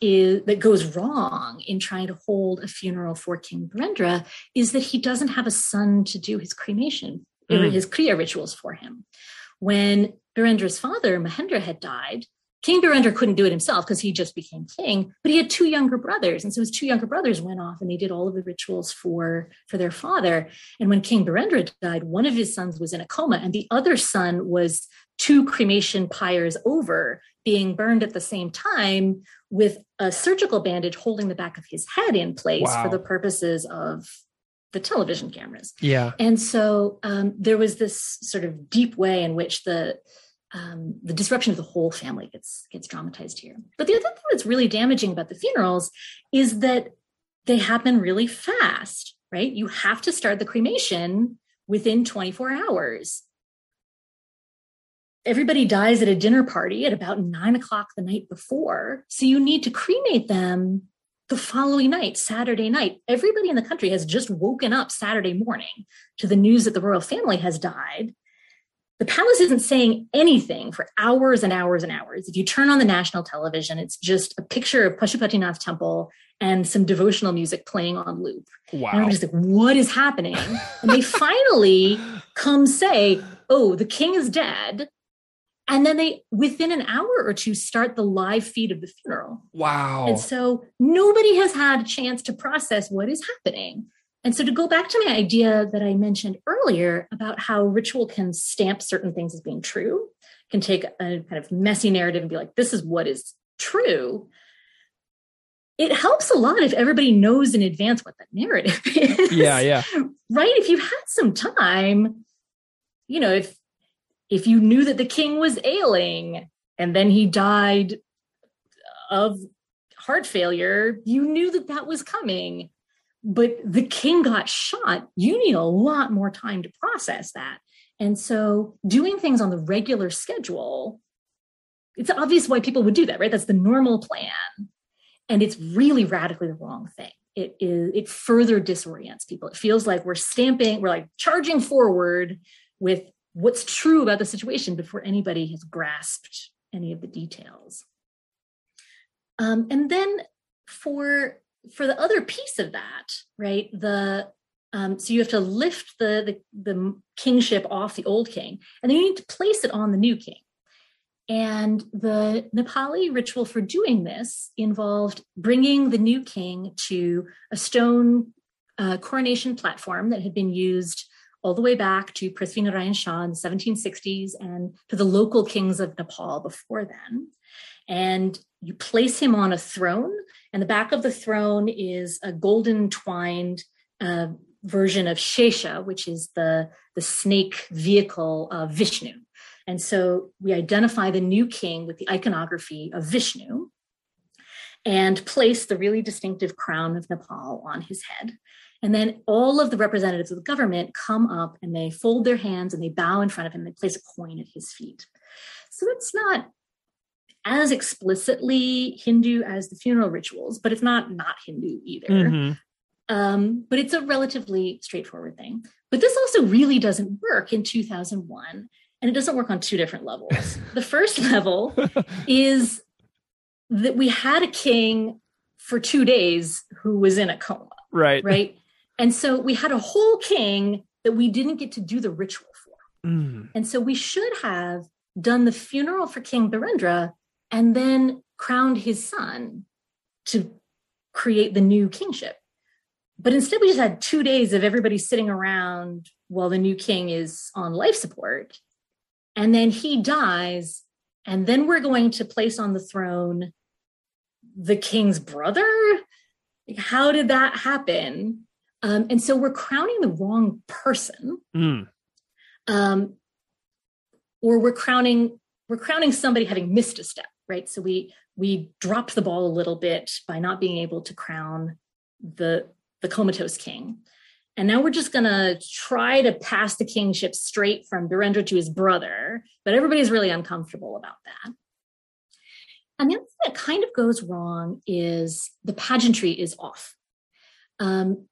Speaker 2: is that goes wrong in trying to hold a funeral for King Birendra is that he doesn't have a son to do his cremation mm. or his kriya rituals for him. When Birendra's father, Mahendra, had died, King Birendra couldn't do it himself because he just became king, but he had two younger brothers. And so his two younger brothers went off and they did all of the rituals for, for their father. And when King Birendra died, one of his sons was in a coma and the other son was two cremation pyres over being burned at the same time with a surgical bandage holding the back of his head in place wow. for the purposes of the television cameras.
Speaker 1: Yeah.
Speaker 2: And so um, there was this sort of deep way in which the um, the disruption of the whole family gets gets dramatized here. But the other thing that's really damaging about the funerals is that they happen really fast, right? You have to start the cremation within 24 hours. Everybody dies at a dinner party at about nine o'clock the night before. So you need to cremate them the following night, Saturday night. Everybody in the country has just woken up Saturday morning to the news that the royal family has died the palace isn't saying anything for hours and hours and hours. If you turn on the national television, it's just a picture of Pashupatinath temple and some devotional music playing on loop.
Speaker 1: Wow.
Speaker 2: And I'm just like, what is happening? and they finally come say, oh, the king is dead. And then they, within an hour or two, start the live feed of the funeral.
Speaker 1: Wow.
Speaker 2: And so nobody has had a chance to process what is happening. And so to go back to my idea that I mentioned earlier about how ritual can stamp certain things as being true, can take a kind of messy narrative and be like, this is what is true. It helps a lot if everybody knows in advance what that narrative is.
Speaker 1: Yeah, yeah.
Speaker 2: right? If you've had some time, you know, if if you knew that the king was ailing and then he died of heart failure, you knew that that was coming. But the king got shot. You need a lot more time to process that. And so doing things on the regular schedule, it's obvious why people would do that, right? That's the normal plan. And it's really radically the wrong thing. It is it further disorients people. It feels like we're stamping, we're like charging forward with what's true about the situation before anybody has grasped any of the details. Um, and then for for the other piece of that, right? The um, so you have to lift the, the the kingship off the old king, and then you need to place it on the new king. And the Nepali ritual for doing this involved bringing the new king to a stone uh, coronation platform that had been used all the way back to Prithvi Narayan Shah in the 1760s and to the local kings of Nepal before then. And you place him on a throne, and the back of the throne is a golden twined uh, version of Shesha, which is the, the snake vehicle of Vishnu. And so we identify the new king with the iconography of Vishnu and place the really distinctive crown of Nepal on his head. And then all of the representatives of the government come up and they fold their hands and they bow in front of him. They place a coin at his feet. So it's not as explicitly Hindu as the funeral rituals, but it's not not Hindu either. Mm-hmm. Um, but it's a relatively straightforward thing. But this also really doesn't work in 2001, and it doesn't work on two different levels. the first level is that we had a king for two days who was in a coma.
Speaker 1: Right.
Speaker 2: Right. And so we had a whole king that we didn't get to do the ritual for. Mm. And so we should have done the funeral for King Birendra and then crowned his son to create the new kingship. But instead, we just had two days of everybody sitting around while the new king is on life support. And then he dies. And then we're going to place on the throne the king's brother. How did that happen? Um, and so we're crowning the wrong person. Mm. Um, or we're crowning we're crowning somebody having missed a step, right? So we we dropped the ball a little bit by not being able to crown the the comatose king. And now we're just going to try to pass the kingship straight from Birendra to his brother, but everybody's really uncomfortable about that. And the other thing that kind of goes wrong is the pageantry is off. Um,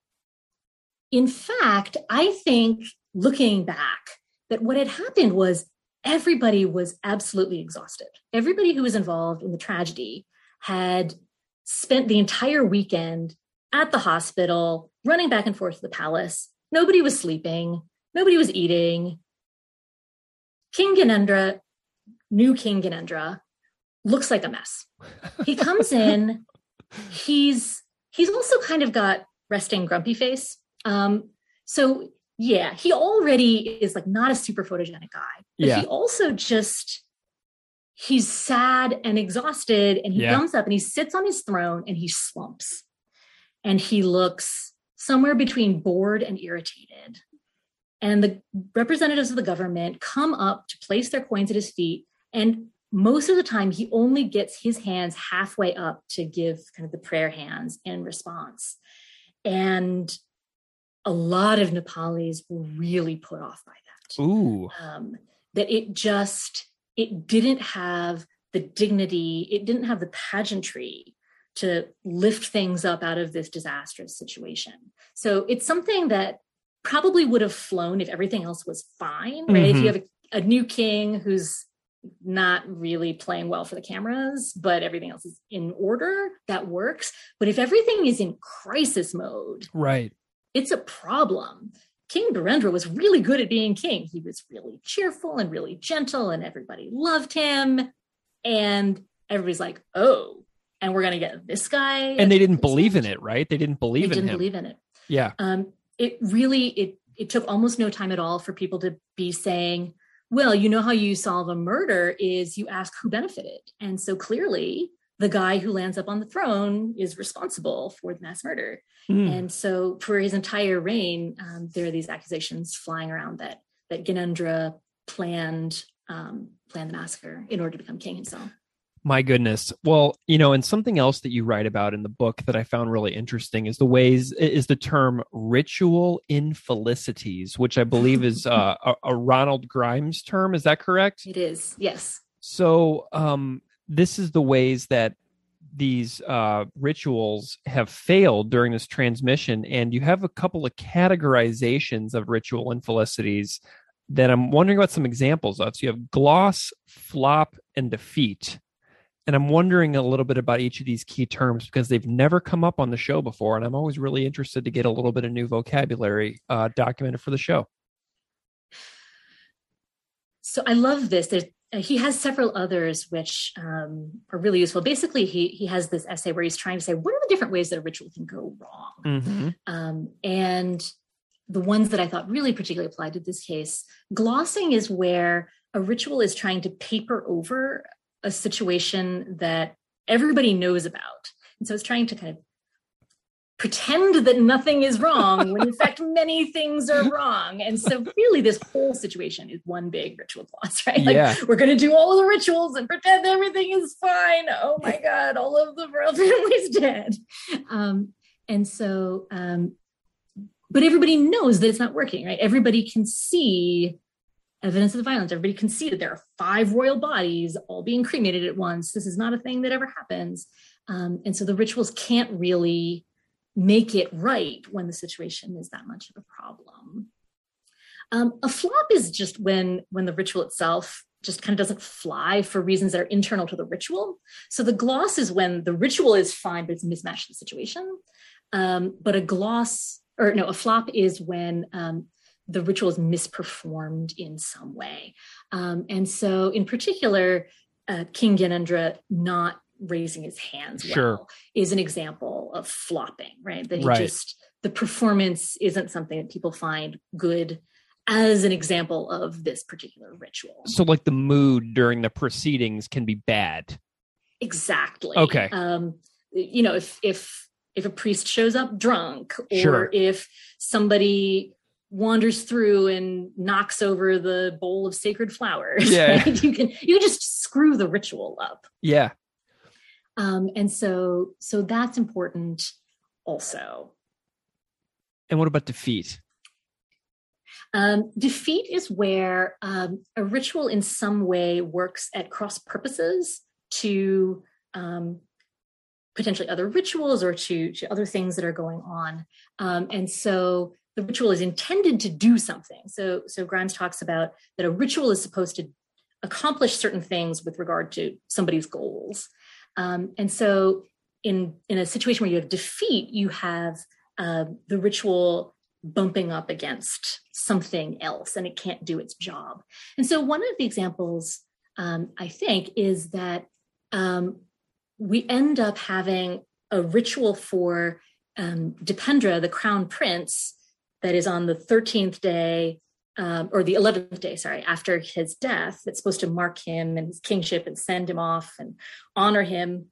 Speaker 2: in fact, I think looking back, that what had happened was everybody was absolutely exhausted. Everybody who was involved in the tragedy had spent the entire weekend at the hospital, running back and forth to the palace. Nobody was sleeping, nobody was eating. King Gyanendra, new King Gyanendra, looks like a mess. He comes in, he's he's also kind of got resting grumpy face. Um, so yeah, he already is like not a super photogenic guy, but yeah. he also just he's sad and exhausted, and he yeah. comes up and he sits on his throne and he slumps, and he looks somewhere between bored and irritated. And the representatives of the government come up to place their coins at his feet, and most of the time he only gets his hands halfway up to give kind of the prayer hands in response. And a lot of Nepalis were really put off by that.
Speaker 1: Ooh.
Speaker 2: Um, that it just it didn't have the dignity, it didn't have the pageantry to lift things up out of this disastrous situation. So it's something that probably would have flown if everything else was fine, right? Mm-hmm. If you have a, a new king who's not really playing well for the cameras, but everything else is in order, that works. But if everything is in crisis mode,
Speaker 1: right,
Speaker 2: it's a problem. King Birendra was really good at being king. He was really cheerful and really gentle, and everybody loved him. And everybody's like, oh, and we're going to get this guy.
Speaker 1: And they didn't believe in it, right? They didn't believe
Speaker 2: they
Speaker 1: in
Speaker 2: didn't
Speaker 1: him.
Speaker 2: believe in it.
Speaker 1: Yeah.
Speaker 2: Um, it really it it took almost no time at all for people to be saying, well, you know how you solve a murder is you ask who benefited. And so clearly the guy who lands up on the throne is responsible for the mass murder. Mm. And so for his entire reign, um, there are these accusations flying around that that Gyanendra planned um, planned the massacre in order to become king himself.
Speaker 1: My goodness. Well, you know, and something else that you write about in the book that I found really interesting is the ways is the term ritual infelicities, which I believe is uh, a, a, Ronald Grimes term. Is that correct?
Speaker 2: It is. Yes.
Speaker 1: So, um, this is the ways that these uh, rituals have failed during this transmission, and you have a couple of categorizations of ritual infelicities that I'm wondering about some examples of. So you have gloss, flop, and defeat. And I'm wondering a little bit about each of these key terms because they've never come up on the show before. And I'm always really interested to get a little bit of new vocabulary uh, documented for the show.
Speaker 2: So I love this. There's, he has several others which um, are really useful. Basically, he he has this essay where he's trying to say what are the different ways that a ritual can go wrong, mm-hmm. um, and the ones that I thought really particularly applied to this case. Glossing is where a ritual is trying to paper over a situation that everybody knows about. And so it's trying to kind of pretend that nothing is wrong when in fact many things are wrong. And so really this whole situation is one big ritual gloss, right? Like yeah. we're gonna do all the rituals and pretend everything is fine. Oh my God, all of the royal family's dead. Um, and so um, but everybody knows that it's not working, right? Everybody can see evidence of the violence. Everybody can see that there are five royal bodies all being cremated at once. This is not a thing that ever happens. Um, and so the rituals can't really make it right when the situation is that much of a problem. Um, a flop is just when when the ritual itself just kind of doesn't fly for reasons that are internal to the ritual. So the gloss is when the ritual is fine, but it's mismatched to the situation. Um, but a gloss, or no, a flop is when um, the ritual is misperformed in some way. Um, and so, in particular, uh, King Gyanendra not raising his hands sure. well is an example of flopping, right? That he right. just the performance isn't something that people find good as an example of this particular ritual.
Speaker 1: So, like the mood during the proceedings can be bad.
Speaker 2: Exactly.
Speaker 1: Okay.
Speaker 2: Um, you know, if if if a priest shows up drunk, or
Speaker 1: sure.
Speaker 2: if somebody wanders through and knocks over the bowl of sacred flowers.
Speaker 1: Yeah.
Speaker 2: Right? You can you can just screw the ritual up.
Speaker 1: Yeah.
Speaker 2: Um, and so so that's important also.
Speaker 1: And what about defeat?
Speaker 2: Um, defeat is where um, a ritual in some way works at cross purposes to um, potentially other rituals or to, to other things that are going on. Um, and so the ritual is intended to do something. So, so Grimes talks about that a ritual is supposed to accomplish certain things with regard to somebody's goals. Um, and so, in in a situation where you have defeat, you have uh, the ritual bumping up against something else, and it can't do its job. And so, one of the examples um, I think is that um, we end up having a ritual for um, Dipendra, the crown prince, that is on the 13th day um, or the 11th day, sorry, after his death, it's supposed to mark him and his kingship and send him off and honor him.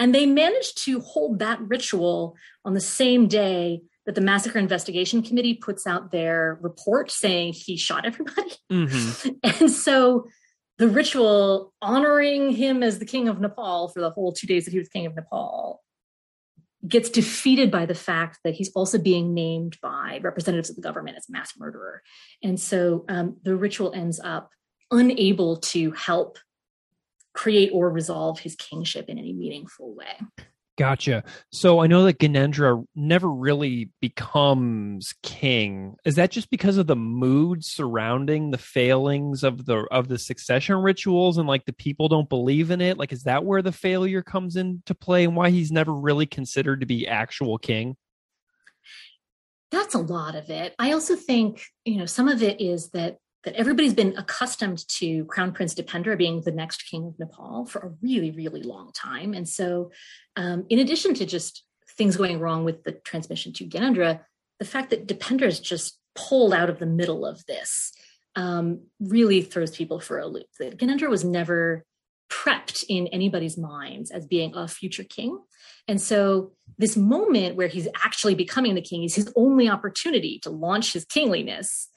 Speaker 2: And they managed to hold that ritual on the same day that the Massacre Investigation Committee puts out their report saying he shot everybody. Mm-hmm. And so the ritual honoring him as the king of Nepal for the whole two days that he was king of Nepal gets defeated by the fact that he's also being named by representatives of the government as mass murderer. And so um, the ritual ends up unable to help create or resolve his kingship in any meaningful way.
Speaker 1: Gotcha. So I know that Ganendra never really becomes king. Is that just because of the mood surrounding the failings of the of the succession rituals and like the people don't believe in it? Like is that where the failure comes into play and why he's never really considered to be actual king?
Speaker 2: That's a lot of it. I also think, you know, some of it is that that everybody's been accustomed to Crown Prince Dipendra being the next king of Nepal for a really, really long time. And so, um, in addition to just things going wrong with the transmission to Gyanendra, the fact that Dipendra is just pulled out of the middle of this um, really throws people for a loop. That Gyanendra was never prepped in anybody's minds as being a future king. And so this moment where he's actually becoming the king is his only opportunity to launch his kingliness.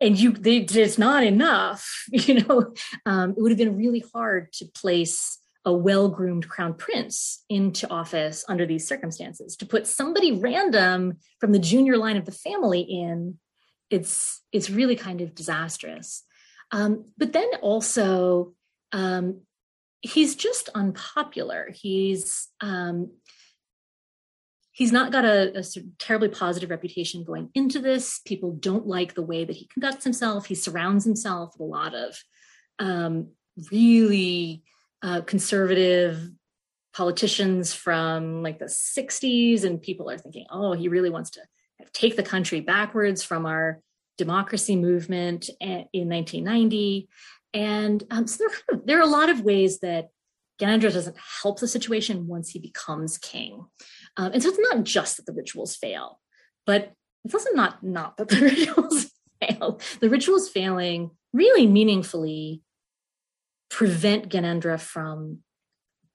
Speaker 2: And you, they, it's not enough, you know. Um, it would have been really hard to place a well-groomed crown prince into office under these circumstances. To put somebody random from the junior line of the family in, it's it's really kind of disastrous. Um, but then also, um, he's just unpopular. He's um, he's not got a, a terribly positive reputation going into this. People don't like the way that he conducts himself. He surrounds himself with a lot of um, really uh, conservative politicians from like the 60s, and people are thinking, oh, he really wants to take the country backwards from our democracy movement in 1990. And um, so there, there, are a lot of ways that Gyanendra doesn't help the situation once he becomes king. Um, and so it's not just that the rituals fail, but it's also not not that the rituals fail. The rituals failing really meaningfully prevent Gyanendra from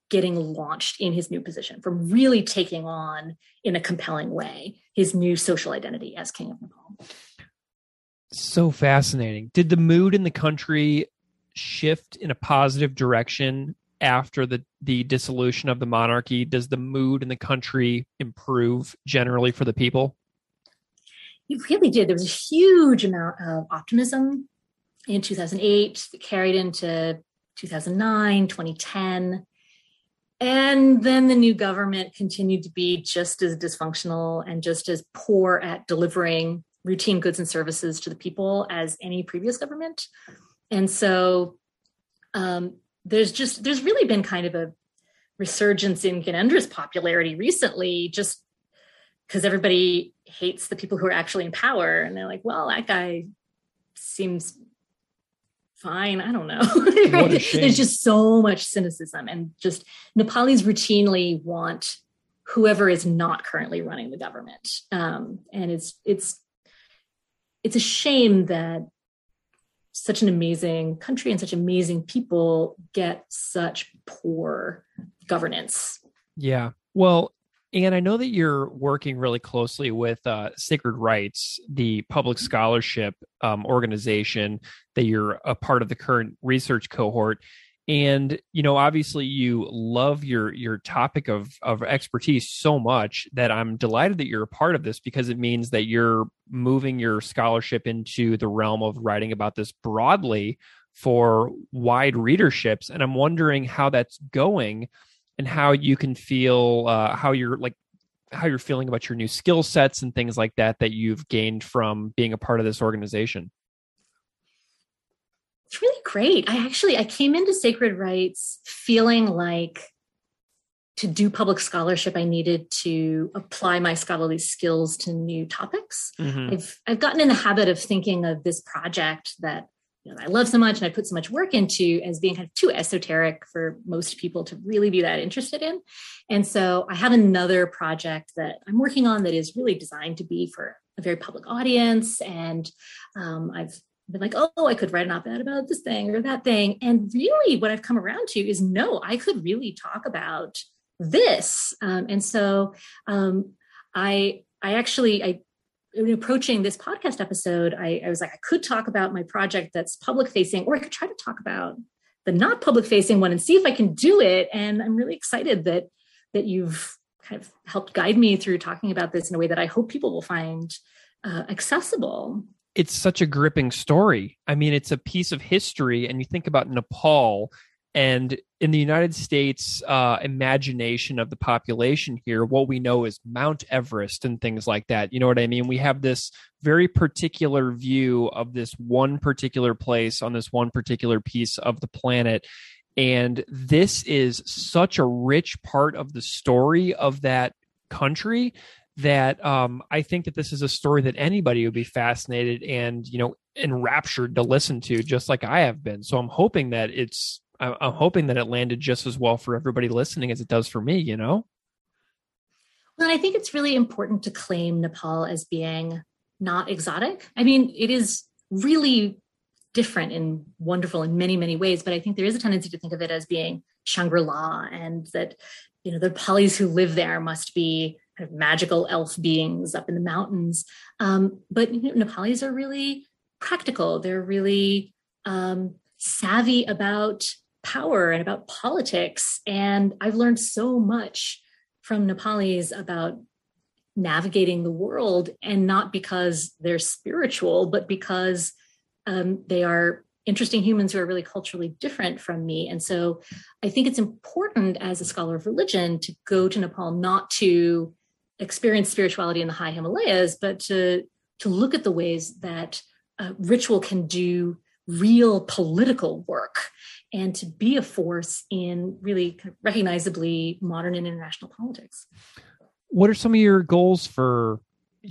Speaker 2: getting launched in his new position, from really taking on in a compelling way his new social identity as king of Nepal.
Speaker 1: So fascinating. Did the mood in the country shift in a positive direction after the the dissolution of the monarchy does the mood in the country improve generally for the people?
Speaker 2: It really did. There was a huge amount of optimism in 2008 that carried into 2009 2010 and then the new government continued to be just as dysfunctional and just as poor at delivering routine goods and services to the people as any previous government. And so um, there's just there's really been kind of a resurgence in Gyanendra's popularity recently, just because everybody hates the people who are actually in power, and they're like, well, that guy seems fine. I don't know. There's just so much cynicism, and just Nepalis routinely want whoever is not currently running the government, um, and it's it's it's a shame that such an amazing country and such amazing people get such poor governance.
Speaker 1: Yeah. Well, and I know that you're working really closely with uh, Sacred Writes, the public scholarship um, organization that you're a part of the current research cohort and you know obviously you love your your topic of of expertise so much that i'm delighted that you're a part of this because it means that you're moving your scholarship into the realm of writing about this broadly for wide readerships. And i'm wondering how that's going and how you can feel uh, how you're like how you're feeling about your new skill sets and things like that that you've gained from being a part of this organization
Speaker 2: it's really great. I actually I came into Sacred Writes feeling like to do public scholarship, I needed to apply my scholarly skills to new topics. Mm-hmm. I've I've gotten in the habit of thinking of this project that you know, I love so much and I put so much work into as being kind of too esoteric for most people to really be that interested in. And so I have another project that I'm working on that is really designed to be for a very public audience. And um, I've been like, oh, I could write an op-ed about this thing or that thing. And really what I've come around to is no, I could really talk about this. Um, and so um, I I actually I in approaching this podcast episode, I, I was like, I could talk about my project that's public facing, or I could try to talk about the not public facing one and see if I can do it. And I'm really excited that that you've kind of helped guide me through talking about this in a way that I hope people will find uh, accessible
Speaker 1: it's such a gripping story. I mean, it's a piece of history, and you think about Nepal and in the United States uh, imagination of the population here, what we know is Mount Everest and things like that. You know what I mean? We have this very particular view of this one particular place on this one particular piece of the planet. And this is such a rich part of the story of that country that um, I think that this is a story that anybody would be fascinated and you know enraptured to listen to, just like I have been. So I'm hoping that it's I'm hoping that it landed just as well for everybody listening as it does for me. You know.
Speaker 2: Well, I think it's really important to claim Nepal as being not exotic. I mean, it is really different and wonderful in many, many ways, but I think there is a tendency to think of it as being Shangri La and that, you know, the Nepalis who live there must be kind of magical elf beings up in the mountains. Um, but you know, Nepalis are really practical. They're really um, savvy about power and about politics. And I've learned so much from Nepalis about navigating the world, and not because they're spiritual, but because um, they are interesting humans who are really culturally different from me. And so I think it's important as a scholar of religion to go to Nepal not to experience spirituality in the high Himalayas, but to, to look at the ways that uh, ritual can do real political work and to be a force in really kind of recognizably modern and international politics.
Speaker 1: What are some of your goals for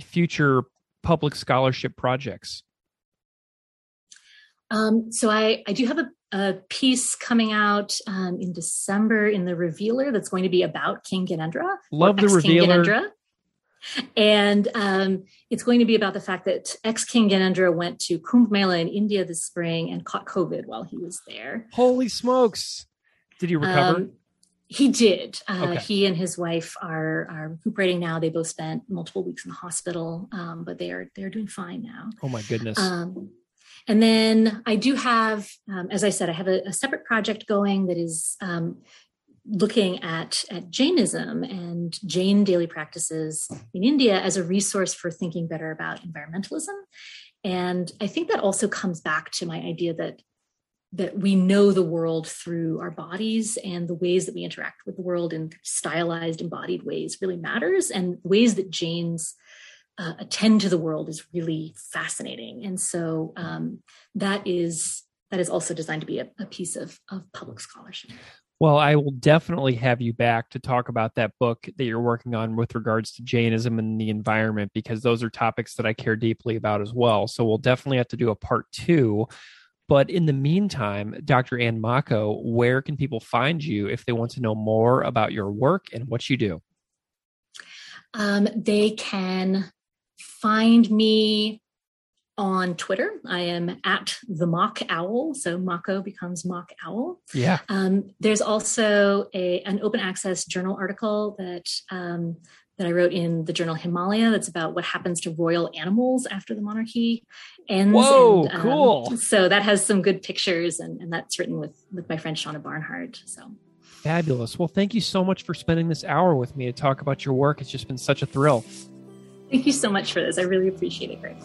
Speaker 1: future public scholarship projects?
Speaker 2: Um, so I, I do have a, a piece coming out um, in December in the Revealer that's going to be about King Gyanendra.
Speaker 1: Love the Revealer.
Speaker 2: And um, it's going to be about the fact that ex King Gyanendra went to Kumbh Mela in India this spring and caught COVID while he was there.
Speaker 1: Holy smokes! Did he recover? Um,
Speaker 2: he did. Uh, okay. He and his wife are are recuperating now. They both spent multiple weeks in the hospital, um, but they are they're doing fine now.
Speaker 1: Oh my goodness!
Speaker 2: Um, and then I do have, um, as I said, I have a, a, separate project going that is um, looking at, at Jainism and Jain daily practices in India as a resource for thinking better about environmentalism. And I think that also comes back to my idea that that we know the world through our bodies and the ways that we interact with the world in stylized embodied ways really matters and ways that jains uh, attend to the world is really fascinating and so um, that is that is also designed to be a, a piece of, of public scholarship
Speaker 1: well, I will definitely have you back to talk about that book that you're working on with regards to Jainism and the environment, because those are topics that I care deeply about as well. So we'll definitely have to do a part two. But in the meantime, Dr. Anne Mocko, where can people find you if they want to know more about your work and what you do?
Speaker 2: Um, they can find me on Twitter. I am at the Mock Owl, so Mocko becomes Mock Owl.
Speaker 1: Yeah.
Speaker 2: Um, there's also a an open access journal article that um, that I wrote in the journal Himalaya. That's about what happens to royal animals after the monarchy ends.
Speaker 1: Whoa, and, um, cool!
Speaker 2: So that has some good pictures, and, and that's written with with my friend Shauna Barnhart. So.
Speaker 1: Fabulous. Well, thank you so much for spending this hour with me to talk about your work. It's just been such a thrill.
Speaker 2: Thank you so much for this. I really appreciate it, Greg.